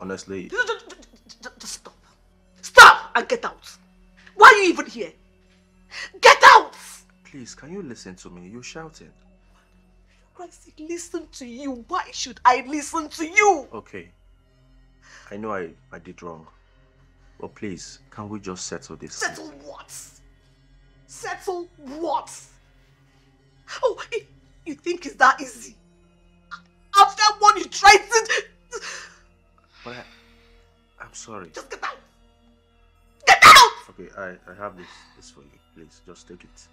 Honestly, Just, stop. Stop and get out. Why are you even here? Get out! please, can you listen to me? You're shouting. Christ, listen to you. Why should I listen to you? Okay. I know I, I did wrong. But please, can we just settle this? Settle what? Settle what? Oh, you think it's that easy? After what you tried to... But I, I'm sorry. Just get out! Get out! Okay, I, I have this, this for you. Please, just take it.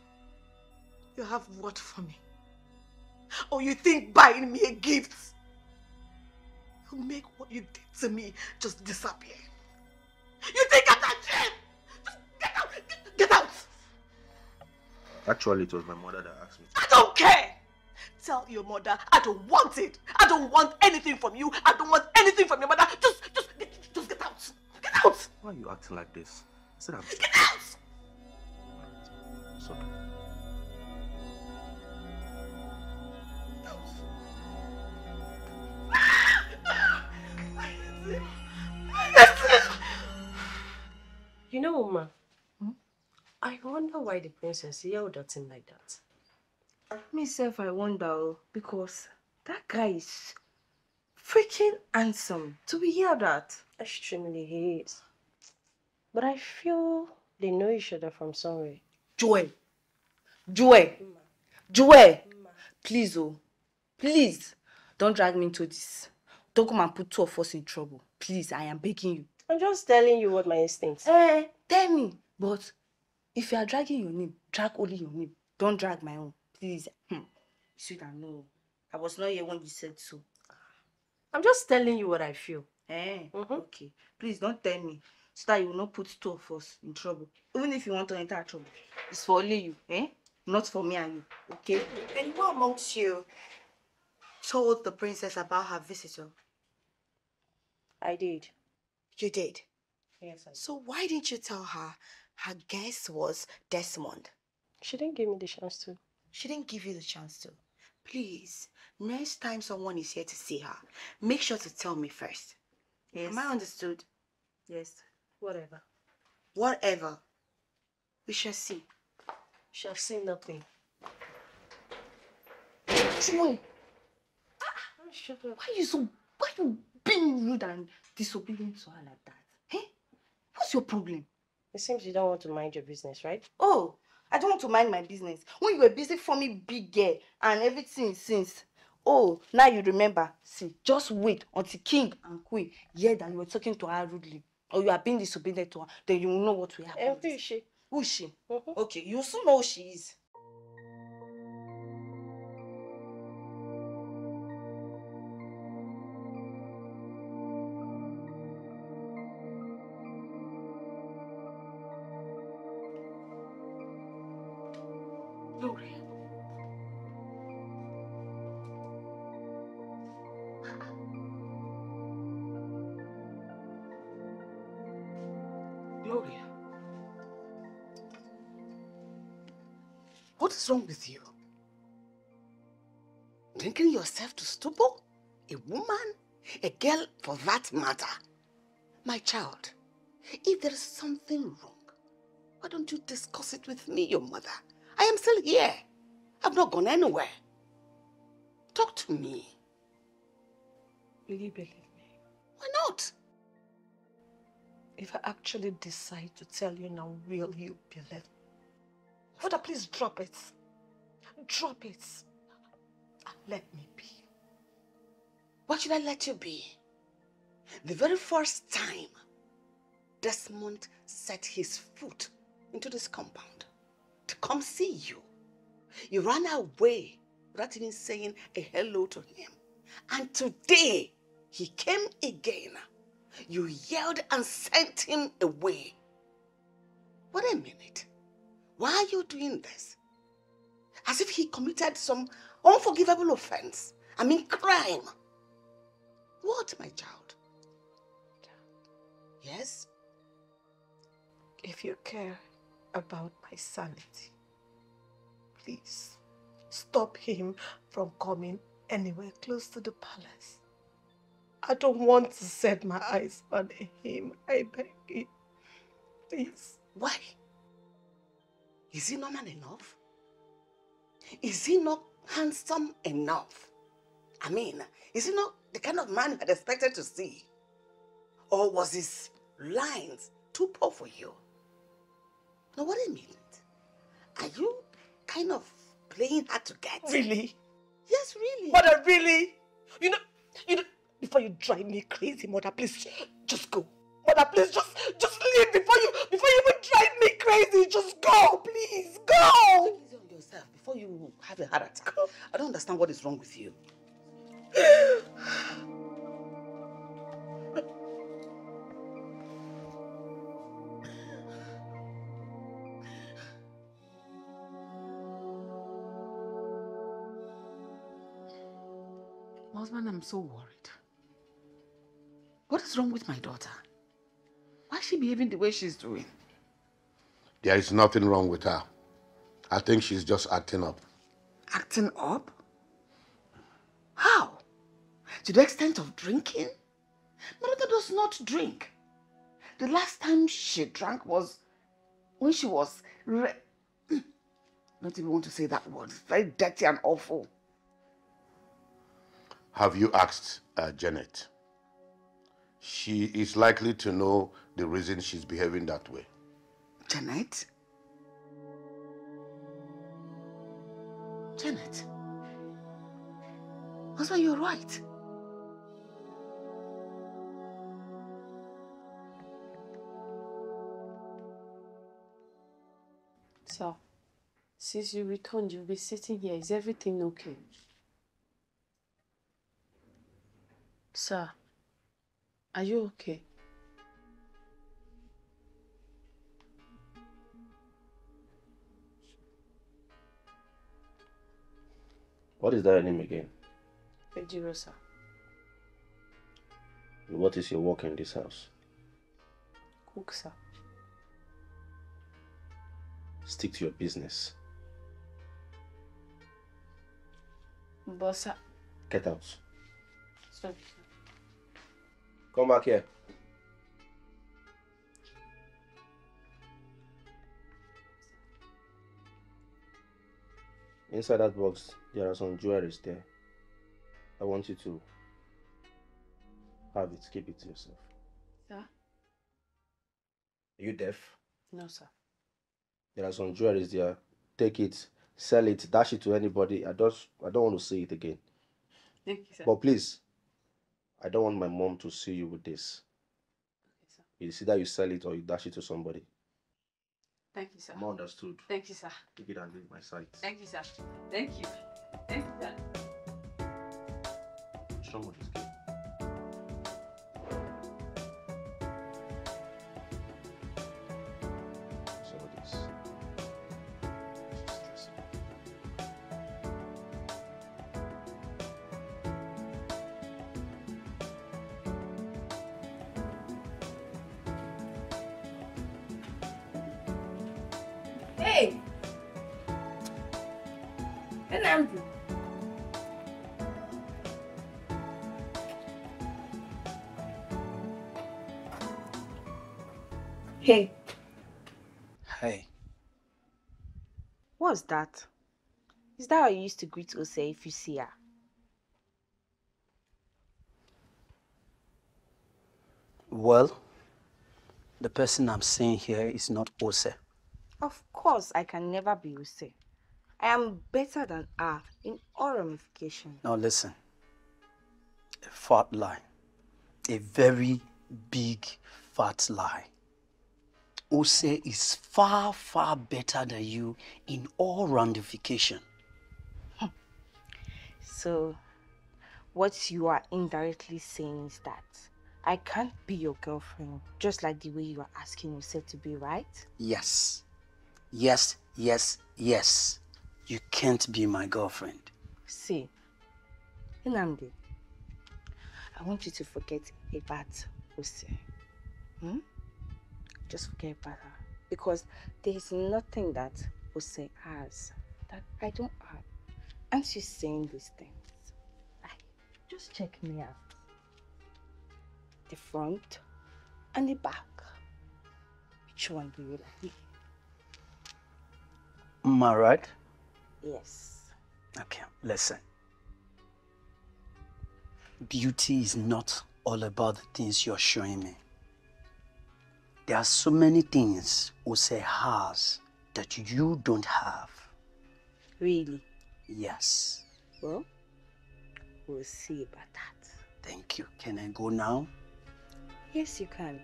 You have what for me? Oh, you think buying me a gift will make what you did to me just disappear? You think I'm that? Just get out! Get, get out! Actually, it was my mother that asked me. I don't care! Tell your mother I don't want it. I don't want anything from you. I don't want anything from your mother. Just, just, get, just get out. Get out! Why are you acting like this? I said I'm Get out! It's okay. Know, Uma, hmm? I wonder why the princess yelled at him like that. Myself, I wonder oh, because that guy is freaking handsome to be yelled at. Extremely, he is. But I feel they know each other from somewhere. Joy, Joy, Joy, please oh, please don't drag me into this. Don't come and put two of us in trouble. Please, I am begging you. I'm just telling you what my instincts. Eh, tell me. But if you are dragging your name, drag only your name. Don't drag my own. Please. Hmm. Sweet, I know. I was not here when you said so. I'm just telling you what I feel. Eh, Mhm. okay. Please don't tell me. So that you will not put two of us in trouble. Even if you want to enter trouble. It's for only you, eh? Not for me and you. Okay? And what amongst you told the princess about her visitor? I did. You did. Yes, I did. So why didn't you tell her her guest was Desmond? She didn't give me the chance to. She didn't give you the chance to. Please, next time someone is here to see her, make sure to tell me first. Yes. Am I understood? Yes. Whatever. Whatever. We shall see. Shall see nothing. Ah! Shut up. why you so why are you being rude and disobedient to her like that? Eh? What's your problem? It seems you don't want to mind your business, right? Oh, I don't want to mind my business. When you were busy forming big girl and everything since. Oh, now you remember. See, just wait until king and queen hear that you were talking to her rudely. Or you are being disobedient to her. Then you will know what will happen. And who is she? Who is she? Mhm. Okay, you soon know who she is. What is wrong with you? Drinking yourself to stupor? A woman? A girl for that matter? My child, if there is something wrong, why don't you discuss it with me, your mother? I am still here. I've not gone anywhere. Talk to me. Will you believe me? Why not? If I actually decide to tell you now, will you believe? Father, please drop it. Drop it. Let me be. What should I let you be? The very first time Desmond set his foot into this compound to come see you, you ran away without even saying a hello to him. And today, he came again. You yelled and sent him away. Wait a minute. Why are you doing this? As if he committed some unforgivable offense. I mean, crime. What, my child? Yes? If you care about my sanity, please stop him from coming anywhere close to the palace. I don't want to set my eyes on him. I beg you. Please. Why? Is he not man enough? Is he not handsome enough? I mean, is he not the kind of man you had expected to see? Or was his lines too poor for you? Now, what a mean? Are you kind of playing hard to get? Really? Yes, really. Mother, really? You know, you know, before you drive me crazy, mother, please just go. Mother, please just just leave before you before you even drive me crazy. Just go, please, go. Take easy on yourself before you have a heart attack. I don't understand what is wrong with you. Husband, I'm so worried. What is wrong with my daughter? Is she behaving the way she's doing? There is nothing wrong with her. I think she's just acting up. Acting up? How? To the extent of drinking? Daughter does not drink. The last time she drank was when she was. Re- not even want to say that word. Very dirty and awful. Have you asked uh, Janet? She is likely to know the reason she's behaving that way. Janet? Janet? Husband, you're right. Sir, since you returned, you'll be sitting here. Is everything okay? Sir, are you okay? What is that name again? Ejiro, sir. What is your work in this house? Cook, sir. Stick to your business. Bossa. Get out. Sorry, Come back here. Inside that box, there are some jewelries there. I want you to have it. Keep it to yourself. Sir? Are you deaf? No, sir. There are some jewelries there. Take it, sell it, dash it to anybody. I don't I don't want to see it again. Thank you, sir. But please, I don't want my mom to see you with this. Okay, sir. It's either you sell it or you dash it to somebody. Thank you, sir. Mom understood. Thank you, sir. Take it and leave my sight. Thank you, sir. Thank you. Thank you, sir. Wrong with what's that? Is that how you used to greet Ose if you see her? well, the person I'm seeing here is not Ose. Of course, I can never be Ose. I am better than her in all ramifications. Now listen. A fat lie. A very big fat lie. Ose is far, far better than you in all ramification. So, what you are indirectly saying is that I can't be your girlfriend, just like the way you are asking yourself to be, right? Yes. Yes, yes, yes. You can't be my girlfriend. See, Nnamdi, I want you to forget about Ose. Hmm? Just forget about her. Because there is nothing that Ose has that I don't have. And she's saying these things? Like, just check me out. The front and the back. Which one do you like? Am I right? Yes. Okay, listen. Beauty is not all about the things you're showing me. There are so many things Ose has that you don't have. Really? Yes. Well, we'll see about that. Thank you. Can I go now? Yes, you can.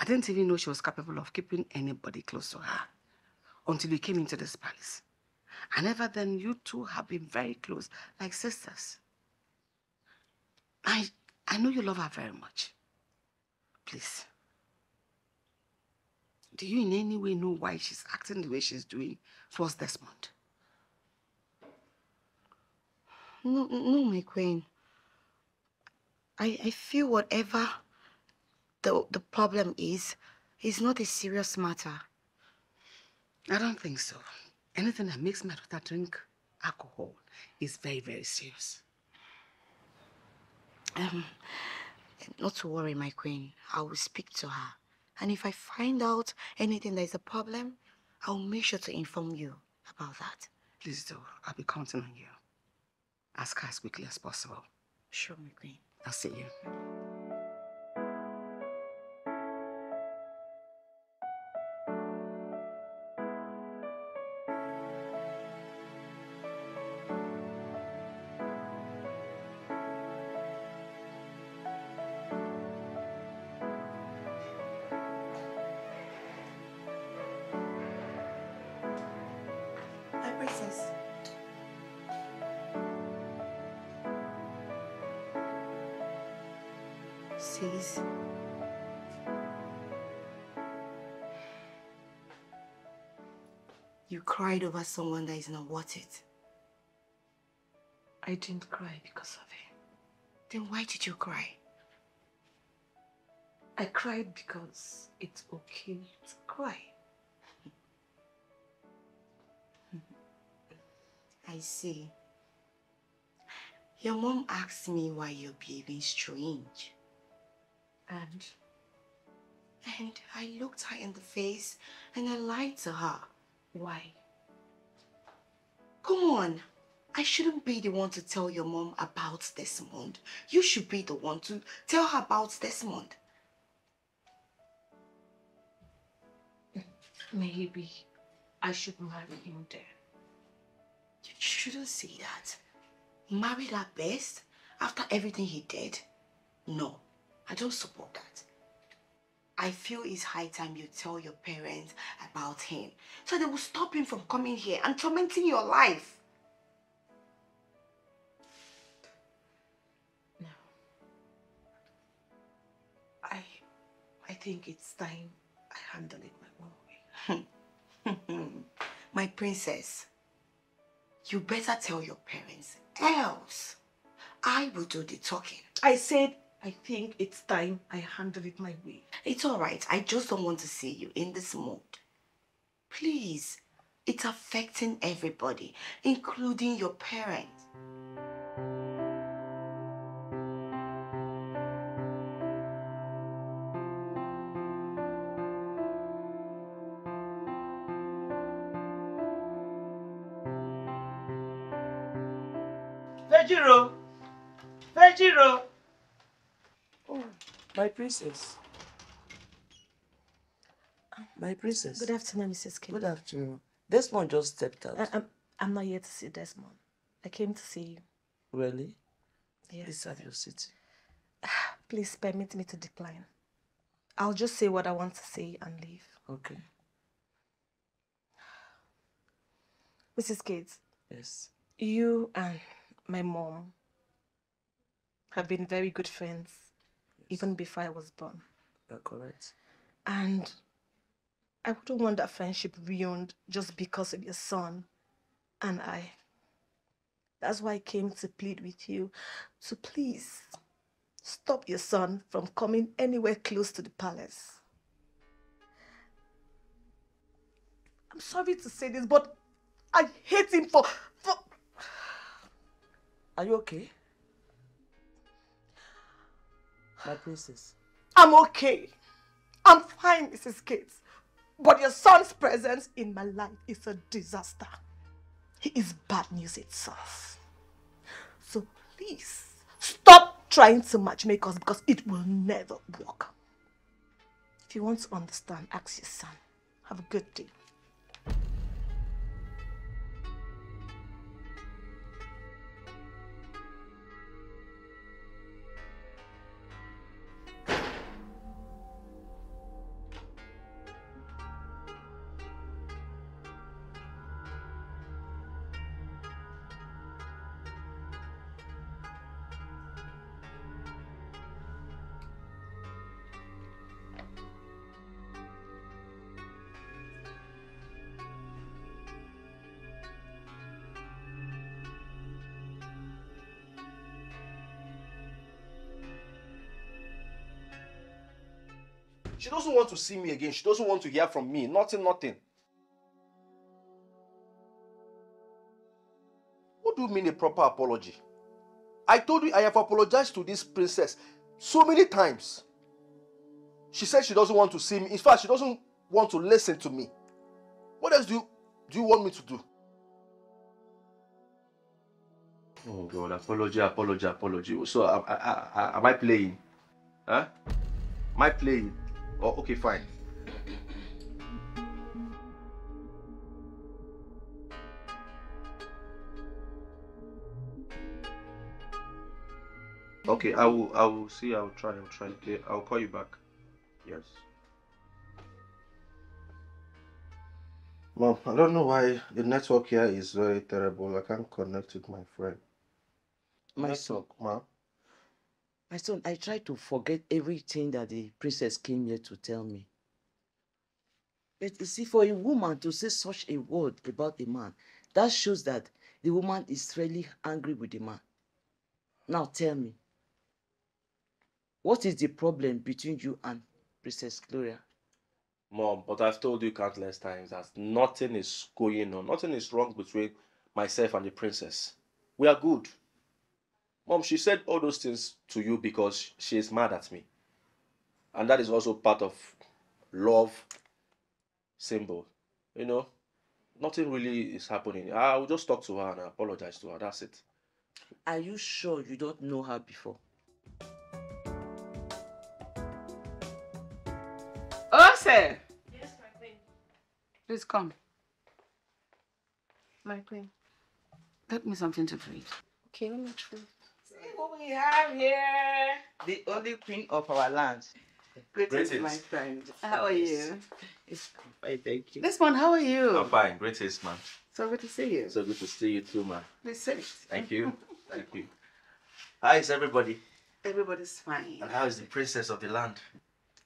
I didn't even know she was capable of keeping anybody close to her until you came into this palace. And ever then, you two have been very close, like sisters. I, I know you love her very much. Please. Do you in any way know why she's acting the way she's doing towards Desmond? No, no, my queen. I, I feel whatever the, the problem is, is not a serious matter. I don't think so. Anything that makes my daughter drink alcohol is very, very serious. Um, not to worry, my queen. I will speak to her. And if I find out anything that is a problem, I'll make sure to inform you about that. Please do. I'll be counting on you. Ask her as quickly as possible. Sure, my queen. I'll see you. You cried over someone that is not worth it. I didn't cry because of him. Then why did you cry? I cried because it's okay to cry. I see. Your mom asked me why you're behaving strange. And And I looked her in the face and I lied to her. why? Come on. I shouldn't be the one to tell your mom about Desmond. You should be the one to tell her about Desmond. Maybe I should marry him then. You shouldn't say that. Marry that best after everything he did? No, I don't support that. I feel it's high time you tell your parents about him so they will stop him from coming here and tormenting your life. No. I I think it's time I handle it my own way. My princess, you better tell your parents, else I will do the talking. I said I think it's time I handle it my way. It's all right. I just don't want to see you in this mood. Please. It's affecting everybody, including your parents. Vegiro! Vegiro! My princess. My princess. Good afternoon, Mrs. King. Good afternoon. Desmond just stepped out. I, I'm, I'm not here to see Desmond. I came to see you. Really? Yes. Please have your seat. Please permit me to decline. I'll just say what I want to say and leave. Okay. Mrs. Gates, Yes. you and my mom have been very good friends even before I was born. You're correct. And I wouldn't want that friendship ruined just because of your son and I. That's why I came to plead with you to please stop your son from coming anywhere close to the palace. I'm sorry to say this, but I hate him for, for Are you okay? I'm okay. I'm fine, Mrs. Gates. But your son's presence in my life is a disaster. He is bad news itself. So please stop trying to matchmake us because it will never work. If you want to understand, ask your son. Have a good day. To see me again. She doesn't want to hear from me. Nothing, nothing. What do you mean a proper apology? I told you I have apologized to this princess so many times. She said she doesn't want to see me. In fact, she doesn't want to listen to me. What else do you do you want me to do? Oh God, apology, apology, apology. So am I playing? Huh? Am I playing? Oh, okay, fine. Okay, I will. I will see. I will try. I will try. Okay, I'll call you back. Yes. Mom, I don't know why the network here is very terrible. I can't connect with my friend. My. Network, ma. My son, I try to forget everything that the princess came here to tell me. But you see, for a woman to say such a word about a man, that shows that the woman is really angry with the man. Now tell me, what is the problem between you and Princess Gloria? Mom, but I've told you countless times that nothing is going on. Nothing is wrong between myself and the princess. We are good. Mom, she said all those things to you because she is mad at me. And that is also part of love symbol. You know, nothing really is happening. I will just talk to her and apologize to her. That's it. Are you sure you don't know her before? Ose, Yes, my queen. please come. My queen. Get me something to drink. Okay, let me try. See who we have here. The only queen of our land. Greetings, Greetings. my friend. How are you? It's fine, thank you. This one, how are you? I'm fine. Greatest, man. So good to see you. So good to see you too, man. Please sit. Thank you. Thank you. How is everybody? Everybody's fine. And how is the princess of the land?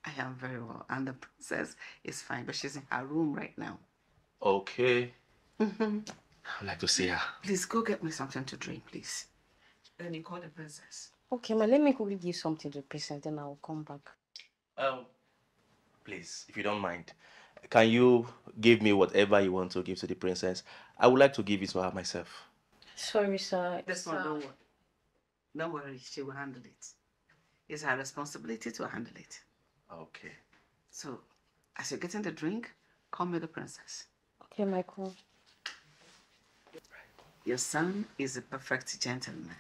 I am very well. And the princess is fine, but she's in her room right now. Okay. Mm-hmm. I'd like to see her. Please go get me something to drink, please. Then you call the princess. Okay, ma, let me quickly give something to the princess, then I'll come back. Um, please, if you don't mind, can you give me whatever you want to give to the princess? I would like to give it to her myself. Sorry, sir. This one, don't worry. Don't worry, she will handle it. It's her responsibility to handle it. Okay. So, as you're getting the drink, call me the princess. Okay, Michael. Your son is a perfect gentleman,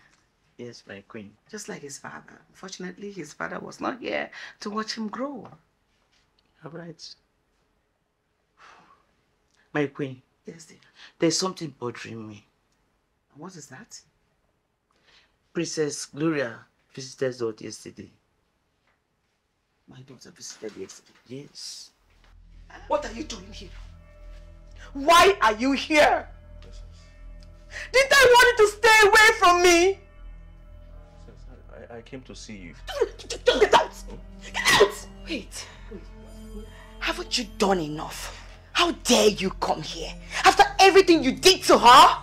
Yes, my queen. just like his father. Unfortunately, his father was not here to watch him grow. All right. My queen, Yes, dear. there's something bothering me. What is that? Princess Gloria visited us yesterday. My daughter visited yesterday. Yes. What are you doing here? Why are you here? Didn't I want you to stay away from me? I, I came to see you. Get out! Get out! Wait. Haven't you done enough? How dare you come here? After everything you did to her?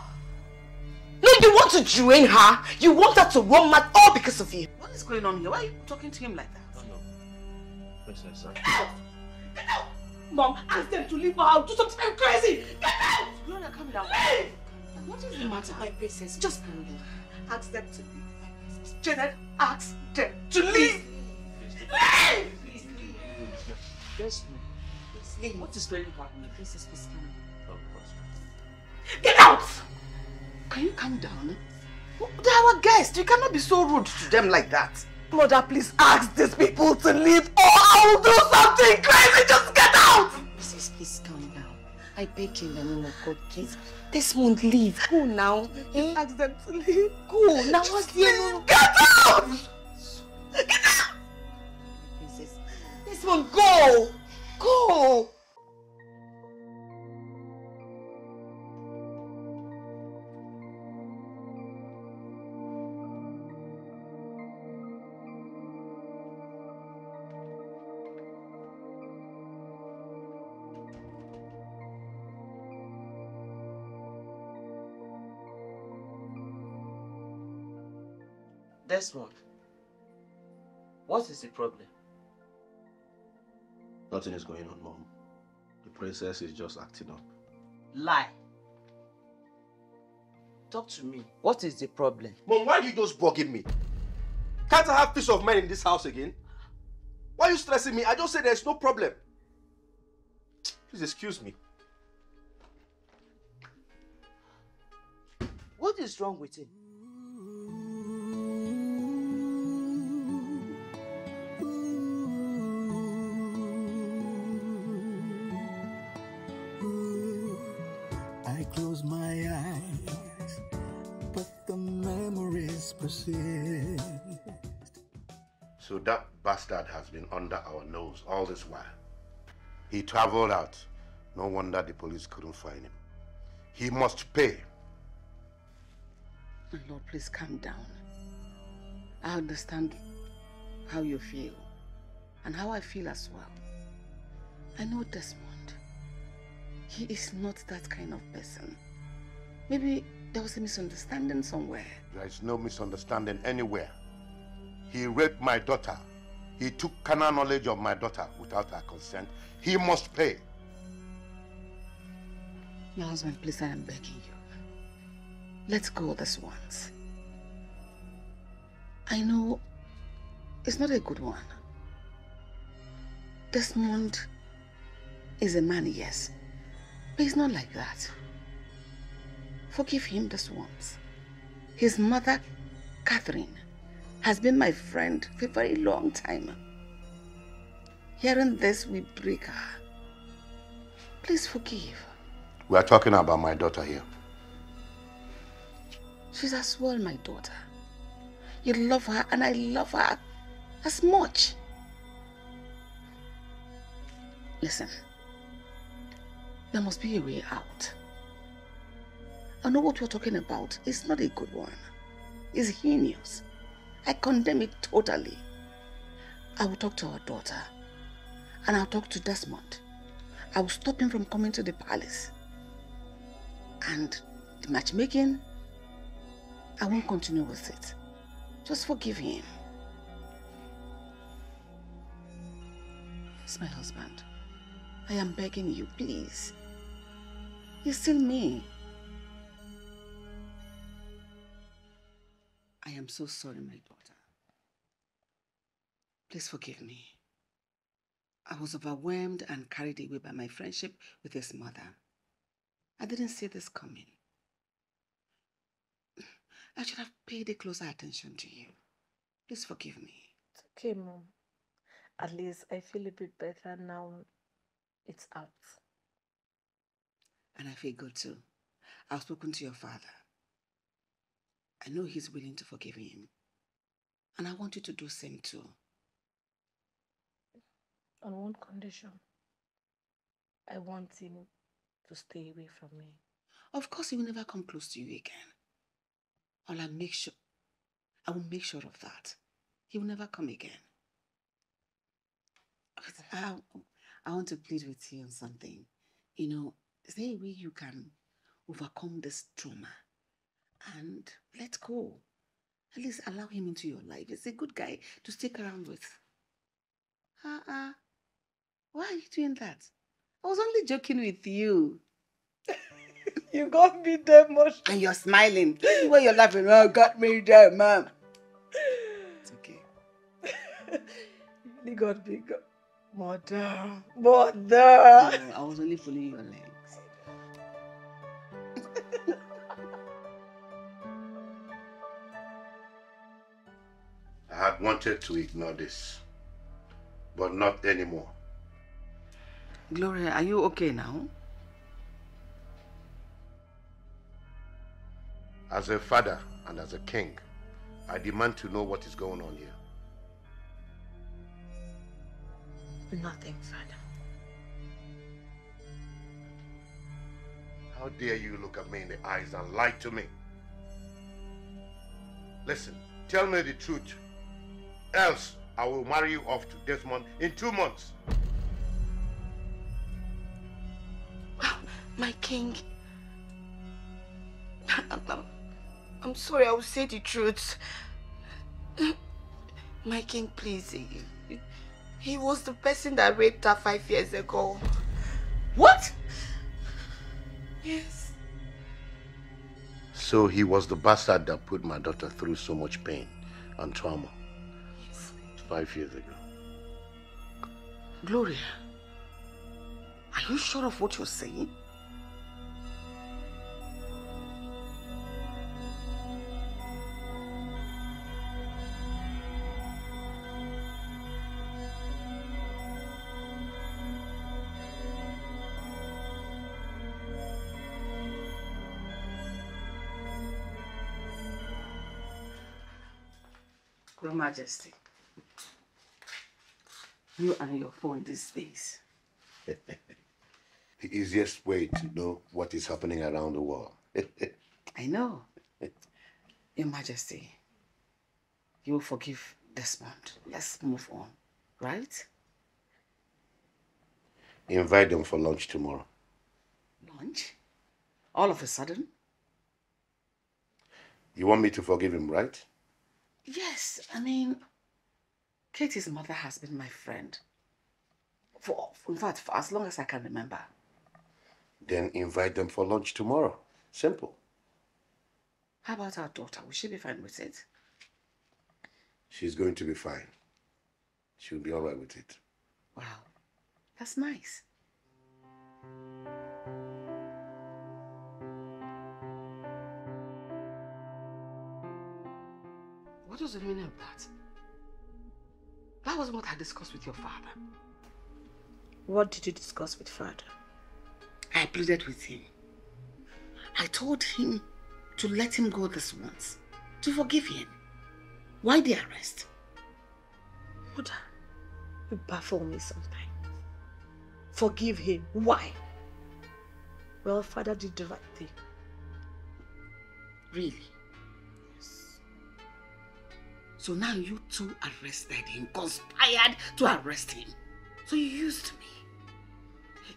No, you want to drain her. You want her to run mad all because of you. What is going on here? Why are you talking to him like that? No, no. Princess, Get out! Get out! Mom, ask them to leave her out. Do something crazy. Get out! Gloria, calm down. Leave! What is the matter? My princess, just calm down. Ask them to leave. Janet, ask them to leave. Leave! Yes, Hey, what is going on? My princess, please calm down. Get out! Can you calm down? They're our guests. You cannot be so rude to them like that. Mother, please ask these people to leave or I will do something crazy. Just get out! Princess, please calm down. I beg you in the name of God, please. Desmond, leave. Go now. Eh? Ask them to leave. Go. Now what's the no. Get out! Get out! Princess. Desmond, go! Go! Desmond. What is the problem? Nothing is going on, Mom. The princess is just acting up. Lie. Talk to me. What is the problem? Mom, why are you just bugging me? Can't I have peace of mind in this house again? Why are you stressing me? I just said there's no problem. Please excuse me. What is wrong with him? Bastard has been under our nose all this while. He traveled out. No wonder the police couldn't find him. He must pay. My Lord, please calm down. I understand how you feel and how I feel as well. I know Desmond. He is not that kind of person. Maybe there was a misunderstanding somewhere. There is no misunderstanding anywhere. He raped my daughter. He took carnal knowledge of my daughter without her consent. He must pay. Your husband, please, I am begging you. Let's go this once. I know it's not a good one. Desmond is a man, yes, but he's not like that. Forgive him this once. His mother, Catherine, has been my friend for a very long time. Hearing this, we break her. Please forgive. We are talking about my daughter here. She's as well my daughter. You love her and I love her as much. Listen, there must be a way out. I know what you're talking about. It's not a good one. It's heinous. I condemn it totally. I will talk to our daughter and I'll talk to Desmond. I will stop him from coming to the palace. And the matchmaking, I won't continue with it. Just forgive him. He's my husband. I am begging you, please. He's still me. I am so sorry, my daughter. Please forgive me. I was overwhelmed and carried away by my friendship with his mother. I didn't see this coming. I should have paid a closer attention to you. Please forgive me. It's okay, Mom. At least I feel a bit better now. It's out. And I feel good too. I've spoken to your father. I know he's willing to forgive him. And I want you to do same too. On one condition. I want him to stay away from me. Of course he will never come close to you again. I'll make sure I will make sure of that. He will never come again. I, I want to plead with you on something. You know, is there a way you can overcome this trauma and let go? At least allow him into your life. He's a good guy to stick around with. Uh-uh. Why are you doing that? I was only joking with you. You got me that much. And you're smiling. When you're laughing, oh, got me there, mom. It's okay. You really got me. Go- Mother. Mother. No, I was only pulling your legs. I had wanted to ignore this, but not anymore. Gloria, are you okay now? As a father and as a king, I demand to know what is going on here. Nothing, Father. How dare you look at me in the eyes and lie to me? Listen, tell me the truth. Else, I will marry you off to Desmond in two months. My king. I'm, I'm, I'm sorry, I will say the truth. My king, please. He, he was the person that raped her five years ago. What? Yes. So he was the bastard that put my daughter through so much pain and trauma. Five years ago. Gloria, are you sure of what you're saying? Majesty, you and your phone these days. The easiest way to know what is happening around the world. I know. Your Majesty, you will forgive Desmond. Let's move on, right? Invite them for lunch tomorrow. Lunch? All of a sudden? You want me to forgive him, right? Yes, I mean, Katie's mother has been my friend. For, in fact, for as long as I can remember. Then invite them for lunch tomorrow. Simple. How about our daughter? Will she be fine with it? She's going to be fine. She'll be all right with it. Wow, that's nice. What was the meaning of that? That was what I discussed with your father. What did you discuss with father? I pleaded with him. I told him to let him go this once, to forgive him. Why the arrest? Mother, you baffle me sometimes. Forgive him. Why? Well, father did the right thing. Really? So now you two arrested him, conspired to arrest him. So you used me.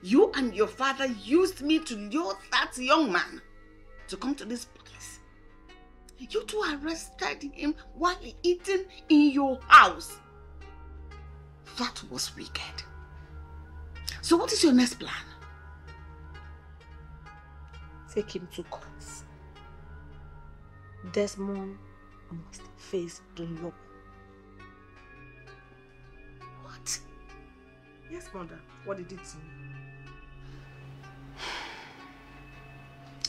You and your father used me to lure that young man to come to this place. You two arrested him while eating in your house. That was wicked. So what is your next plan? Take him to court. Desmond must face the law. What? Yes, mother. What did it say?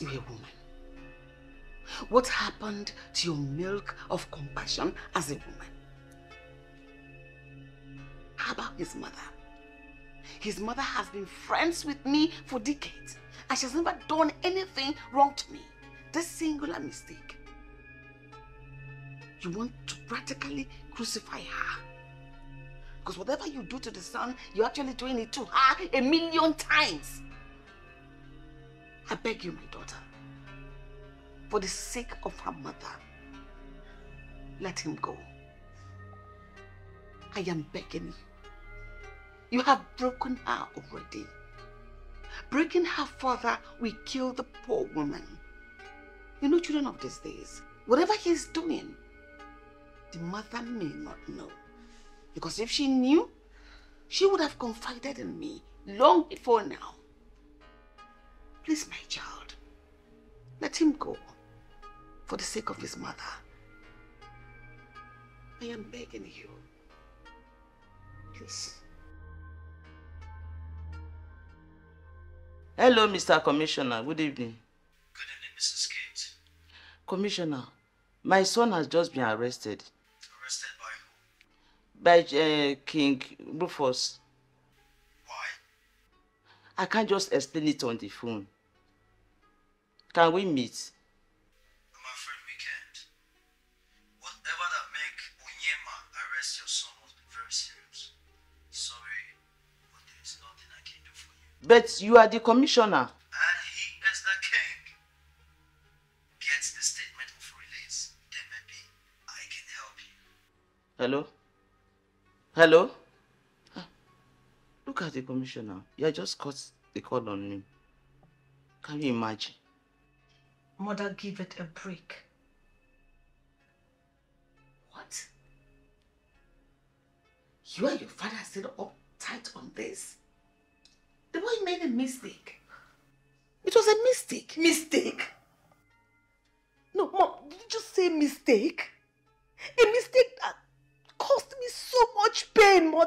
You're a woman. What happened to your milk of compassion as a woman? How about his mother? His mother has been friends with me for decades and she has never done anything wrong to me. This singular mistake. You want to practically crucify her. Because whatever you do to the son, you're actually doing it to her a million times. I beg you, my daughter, for the sake of her mother, let him go. I am begging you. You have broken her already. Breaking her father will kill the poor woman. You know, children of these days, whatever he's doing, the mother may not know. Because if she knew, she would have confided in me long before now. Please, my child, let him go for the sake of his mother. I am begging you. Please. Hello, Mr. Commissioner. Good evening. Good evening, Mrs. Kate. Commissioner, my son has just been arrested Arrested by uh, King Rufus. Why? I can't just explain it on the phone. Can we meet? I'm afraid we can't. Whatever that make Onyema arrest your son must be very serious. Sorry, but there is nothing I can do for you. But you are the commissioner. And he is the king. Get the statement of release. Then maybe I can help you. Hello? Hello? Ah, Look at the commissioner. You had just cut the call on him. Can you imagine? Mother, give it a break. What? You and your father are still uptight on this? The boy made a mistake. It was a mistake. Mistake? No, Mom, did you just say mistake? A mistake that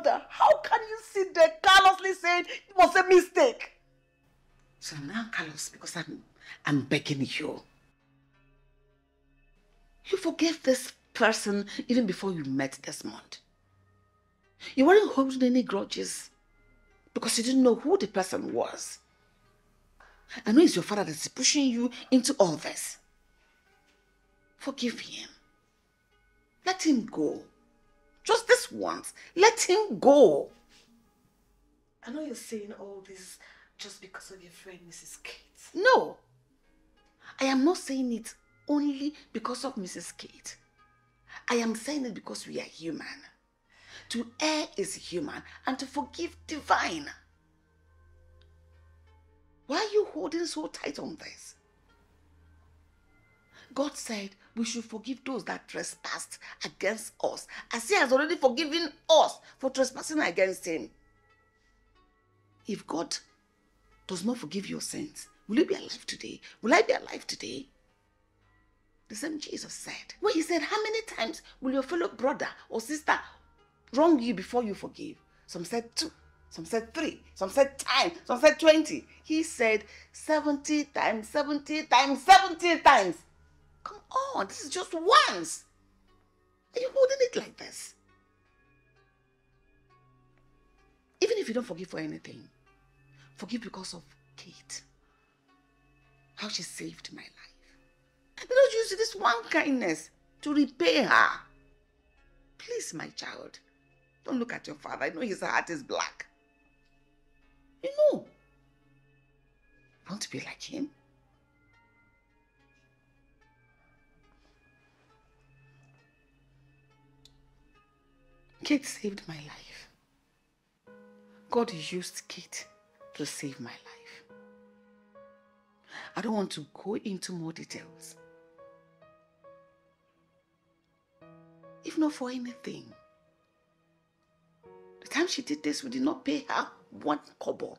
Mother. How can you sit there callously saying it was a mistake? So now, Carlos, because I'm, I'm begging you. You forgave this person even before you met Desmond. You weren't holding any grudges because you didn't know who the person was. I know it's your father that's pushing you into all this. Forgive him. Let him go. Just this once. Let him go. I know you're saying all this just because of your friend, Mrs. Kate. No. I am not saying it only because of Mrs. Kate. I am saying it because we are human. To err is human and to forgive divine. Why are you holding so tight on this? God said we should forgive those that trespassed against us, as He has already forgiven us for trespassing against Him. If God does not forgive your sins, will you be alive today? Will I be alive today? The same Jesus said. When He said, How many times will your fellow brother or sister wrong you before you forgive? Some said two, some said three, some said ten, some said twenty. He said 70 times, 70 times, 70 times. Come on, this is just once. Are you holding it like this? Even if you don't forgive for anything, forgive because of Kate. How she saved my life. Don't use this one kindness to repay her. Please, my child, don't look at your father. I know his heart is black. You know. To be like him? Kate saved my life. God used Kate to save my life. I don't want to go into more details. If not for anything. The time she did this, we did not pay her one kobo.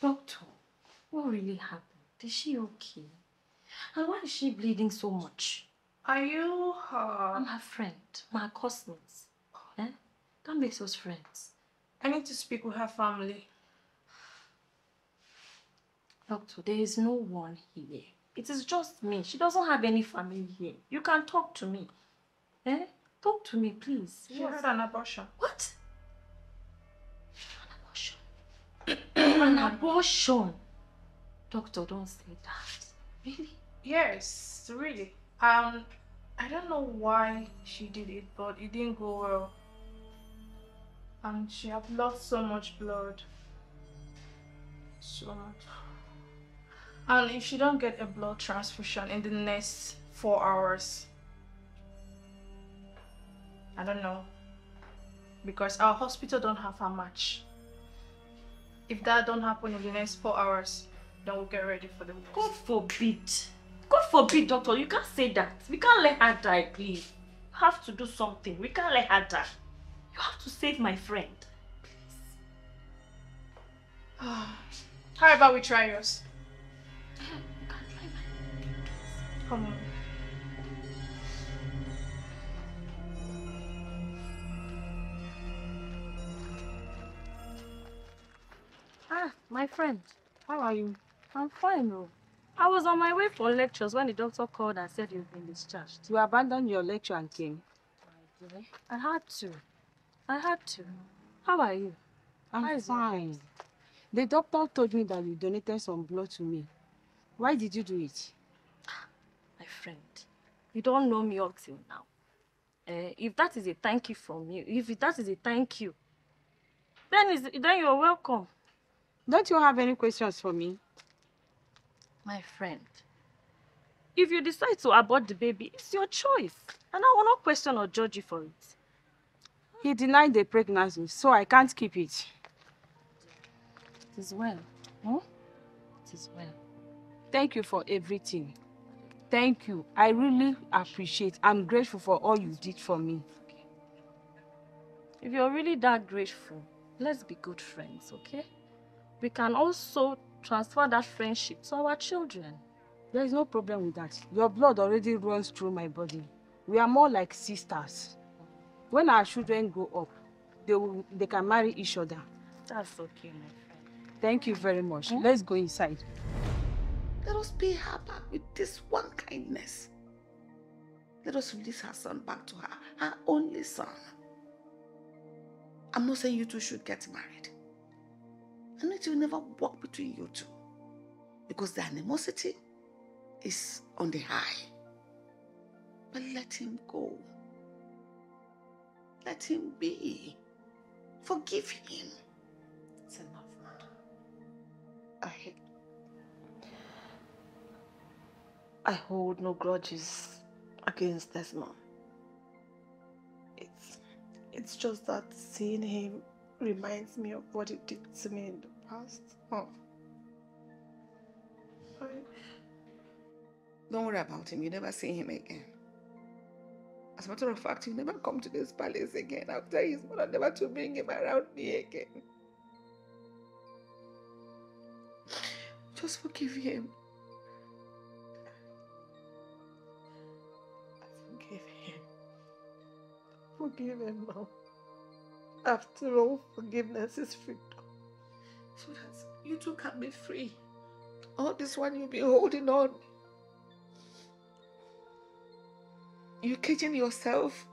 Doctor, what really happened? Is she okay? And why is she bleeding so much? Are you her? I'm her friend, my cousins. Eh? That makes us friends. I need to speak with her family. Doctor, there is no one here. It is just me. She doesn't have any family here. You can talk to me. Eh? Talk to me, please. She had an abortion. An abortion? Doctor, don't say that. Really? Yes, really. Um, I don't know why she did it, but it didn't go well. And she had lost so much blood. So much. And if she don't get a blood transfusion in the next four hours, I don't know. Because our hospital don't have how much. If that don't happen in the next four hours, then we'll get ready for the worst. God forbid. God forbid, doctor. You can't say that. We can't let her die, please. You have to do something. We can't let her die. You have to save my friend. Please. How about we try yours? Come on. Ah, my friend. How are you? I'm fine, oh. I was on my way for lectures when the doctor called and said you've been discharged. You abandoned your lecture and came. I had to. I had to. How are you? I'm How fine. The doctor told me that you donated some blood to me. Why did you do it? My friend, you don't know me up till now. Eh, if that is a thank you from you, if that is a thank you, then is then you're welcome. Don't you have any questions for me? My friend, if you decide to abort the baby, it's your choice. And I will not question or judge you for it. He denied the pregnancy, so I can't keep it. It is well. Hmm? It is well. Thank you for everything. Thank you. I really appreciate. I'm grateful for all you did for me. If you're really that grateful, let's be good friends, okay? We can also transfer that friendship to our children. There is no problem with that. Your blood already runs through my body. We are more like sisters. When our children grow up, they, will, they can marry each other. That's okay, my friend. Thank you very much. Hmm? Let's go inside. Let us pay her back with this one kindness. Let us release her son back to her, her only son. I'm not saying you two should get married. Know it will never work between you two. Because the animosity is on the high. But let him go. Let him be. Forgive him. It's enough, man. I I hold no grudges against Desmond. It's it's just that seeing him reminds me of what he did to me in the past. Oh. I, Don't worry about him. You never see him again. As a matter of fact, you never come to this palace again. After his mother never to bring him around me again. Just forgive him. Forgive him. Forgive him now. After all, forgiveness is freedom. So that you two can be free. All this one you've been holding on. You're caging yourself.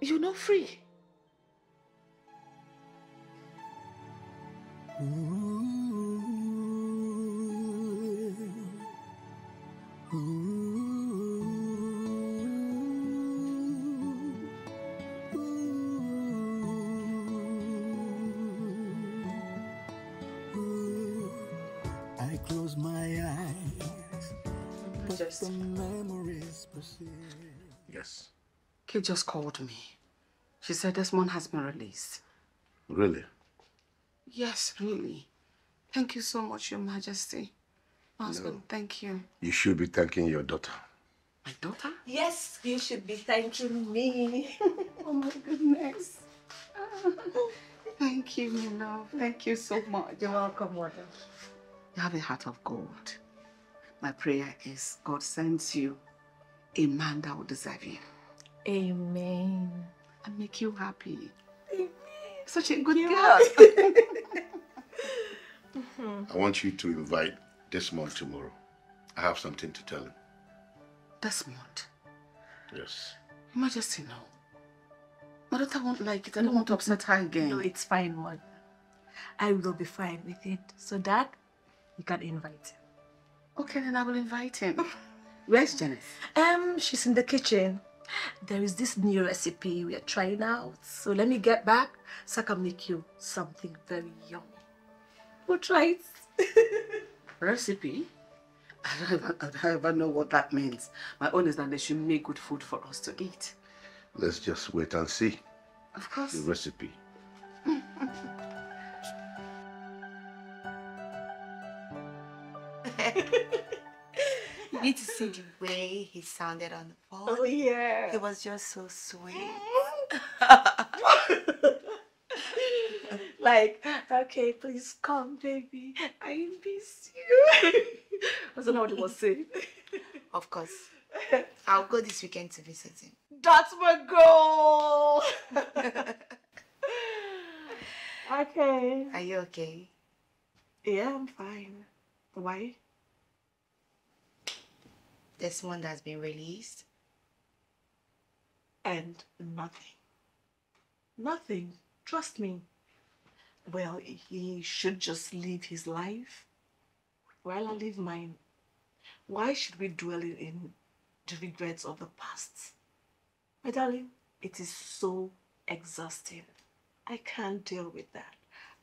You're not free. I just called me. She said Desmond has been released. Really? Yes, really. Thank you so much, Your Majesty. My husband, thank you. You should be thanking your daughter. My daughter? Yes, you should be thanking me. oh my goodness. Thank you, my love. Thank you so much. You're welcome, mother. You have a heart of gold. My prayer is God sends you a man that will deserve you Amen. I make you happy. Amen. Such a good Yeah. girl. I want you to invite Desmond tomorrow. I have something to tell him. Desmond, Yes. Your Majesty, no. My daughter won't like it. I don't want to upset her again. No, it's fine, mother. I will be fine with it. So, Dad, you can invite him. Okay, then I will invite him. Where's Janice? Um, she's in the kitchen. There is this new recipe we are trying out. So let me get back so I can make you something very yummy. We'll try it. Recipe? I don't, even, I don't even know what that means. My own is that they should make good food for us to eat. Let's just wait and see Of course. the recipe. You need to see the way he sounded on the phone. Oh, yeah. He was just so sweet. like, okay, please come, baby. I miss you. That's not what he was saying. Of course. I'll go this weekend to visit him. That's my goal. okay. Are you okay? Yeah, I'm fine. Why? This one that's been released. And nothing. Nothing. Trust me. Well, he should just live his life while I live mine. Why should we dwell in- the regrets of the past? My darling, it is so exhausting. I can't deal with that.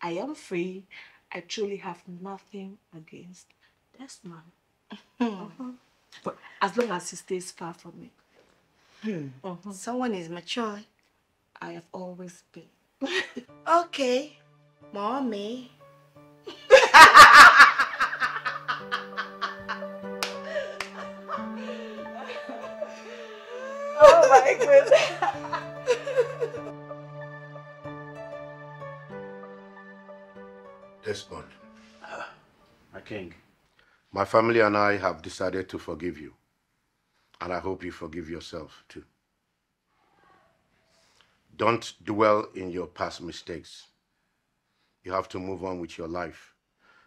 I am free. I truly have nothing against Desmond. Mhm. But as long as he stays far from me. Hmm. Someone is mature. I have always been. Okay, mommy. Oh my goodness. Desmond, My king. My family and I have decided to forgive you. And I hope you forgive yourself too. Don't dwell in your past mistakes. You have to move on with your life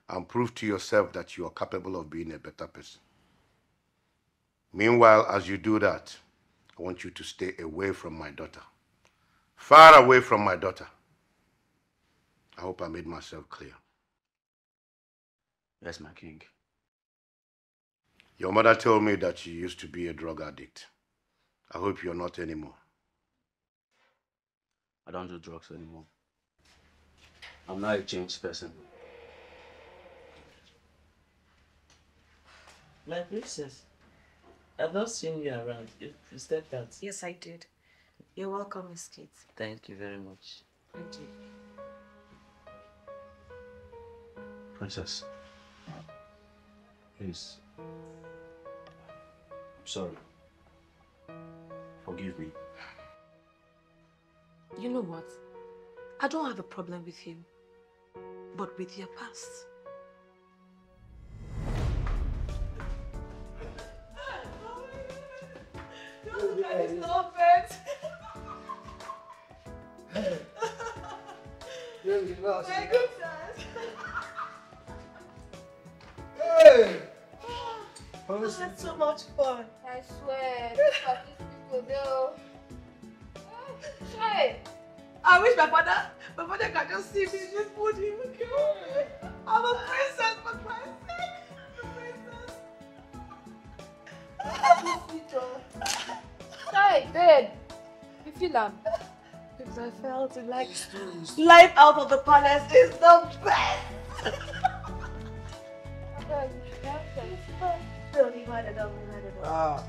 and prove to yourself that you are capable of being a better person. Meanwhile, as you do that, I want you to stay away from my daughter. Far away from my daughter. I hope I made myself clear. Yes, my king. Your mother told me that you used to be a drug addict. I hope you're not anymore. I don't do drugs anymore. I'm not a changed person. My princess, I've not seen you around. You, you stepped out. Yes, I did. You're welcome, Miss Kate. Thank you very much. Thank you. Princess. Please, sorry. Forgive me. You know what? I don't have a problem with you, but with your past. Stop it! My goodness! Hey! I had so much fun. I swear, look at these people though. Ah, hey! I wish my father, my father can just see me in this mood. He kill me. I'm a princess for Christ's sake. Hey, babe. You feel am? Because I felt like life out of the palace is the best. Don't even mind it, don't even mind it. Ah.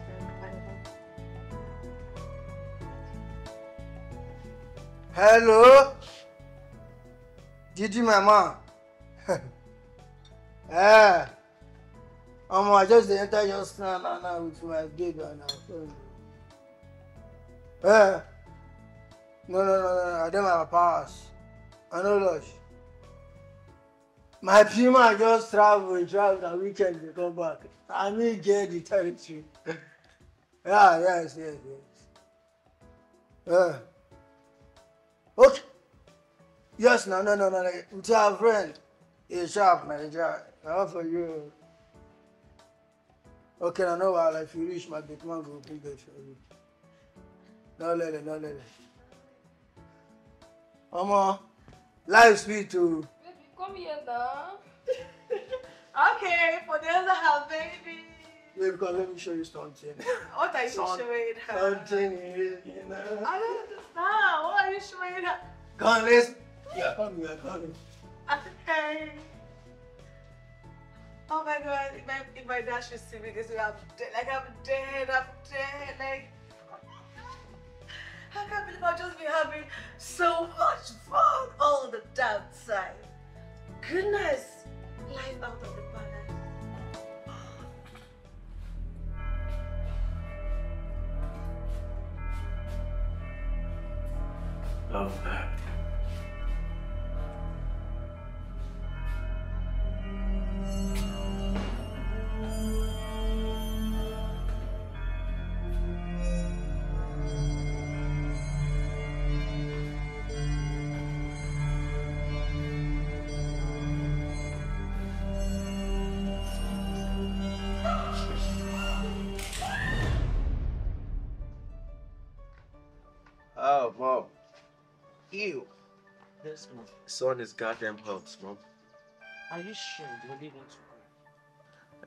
Hello? Didi mama. eh. Um, I just enter just now now now with my baby and our friend. Eh. No no no no I dey my papa house. I no lodge. My pima just travel travel na weekend dey come back. I me get the territory. yeah, yes, yes, yes. Yeah. Okay. Yes, no, no, no, no. no. Our friend, he's sharp, manager. How for you? Okay, I know while if you reach my big man, go open gate for you. No, lele, no, lele. Mama, life sweet too. Baby, come here now. Okay, for the other half, baby. Baby, come let me show you something. What are you Some- showing her? Something, you know. I don't understand. What are you showing her? Come, let's. Yeah, come here, come here. Okay. Oh my god, if my, if my dad should see me this way, I'm dead. Like, I'm dead, I'm dead. Like, I can't believe I've just been having so much fun all the damn time. Goodness, life out of the palace. Love that. Yes, mom. Son is goddamn hot, mom. Are you sure you want to go?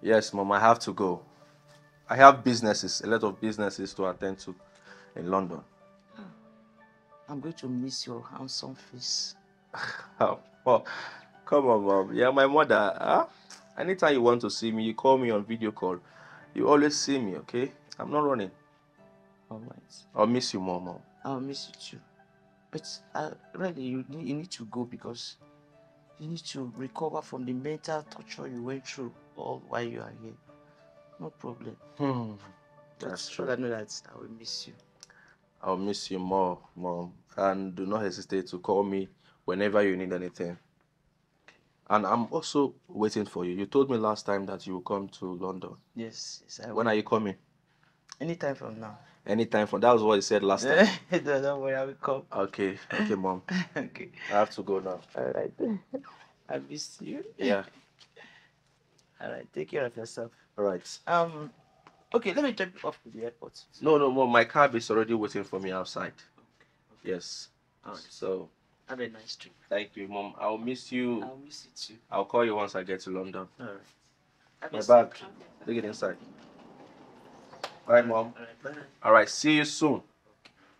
Yes, mom, I have to go. I have businesses, a lot of businesses to attend to in London. Ah, I'm going to miss your handsome face. Oh, oh, come on, mom. You're my mother. Huh? Anytime you want to see me, you call me on video call. You always see me, okay? I'm not running. All right. I'll miss you more, mom. I'll miss you too. But uh, really, you need, you need to go because you need to recover from the mental torture you went through all while you are here. No problem. Hmm. That's true. I know that I will miss you. I'll miss you more, mom. And do not hesitate to call me whenever you need anything. And I'm also waiting for you. You told me last time that you will come to London. Yes, yes. I When are you coming? Anytime from now. Anytime from that was what you said last time. don't, don't worry, I will come. Okay, okay, mom. okay. I have to go now. All right. I miss you. Yeah. All right. Take care of yourself. All right. Um. Okay, let me drop you off to the airport. No, no, mom. My cab is already waiting for me outside. Okay. Yes. Alright. So Have a nice trip. thank you, mom. I'll miss you. I'll miss you too. I'll call you once I get to London. All right. Have My bag. Take it inside. Bye, mom. All right. Bye. All right. See you soon.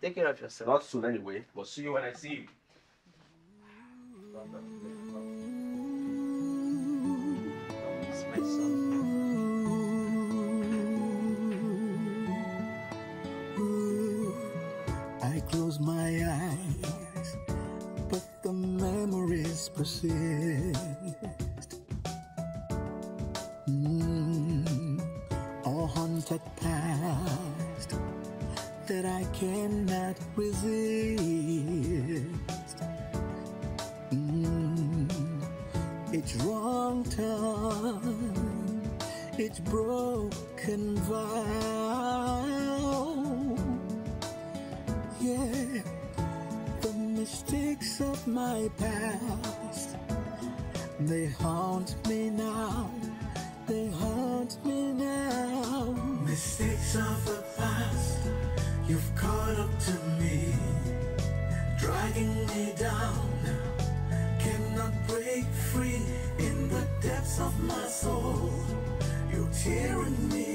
Take care of yourself. Not soon anyway, but see you when I see you. It's my son. I close my eyes, but the memories persist. That past that I cannot resist. Mm, it's wrong turn, it's broken vow. Yeah, the mistakes of my past, they haunt me now. Mistakes of the past, you've caught up to me, dragging me down. Cannot break free in the depths of my soul. You're tearing me.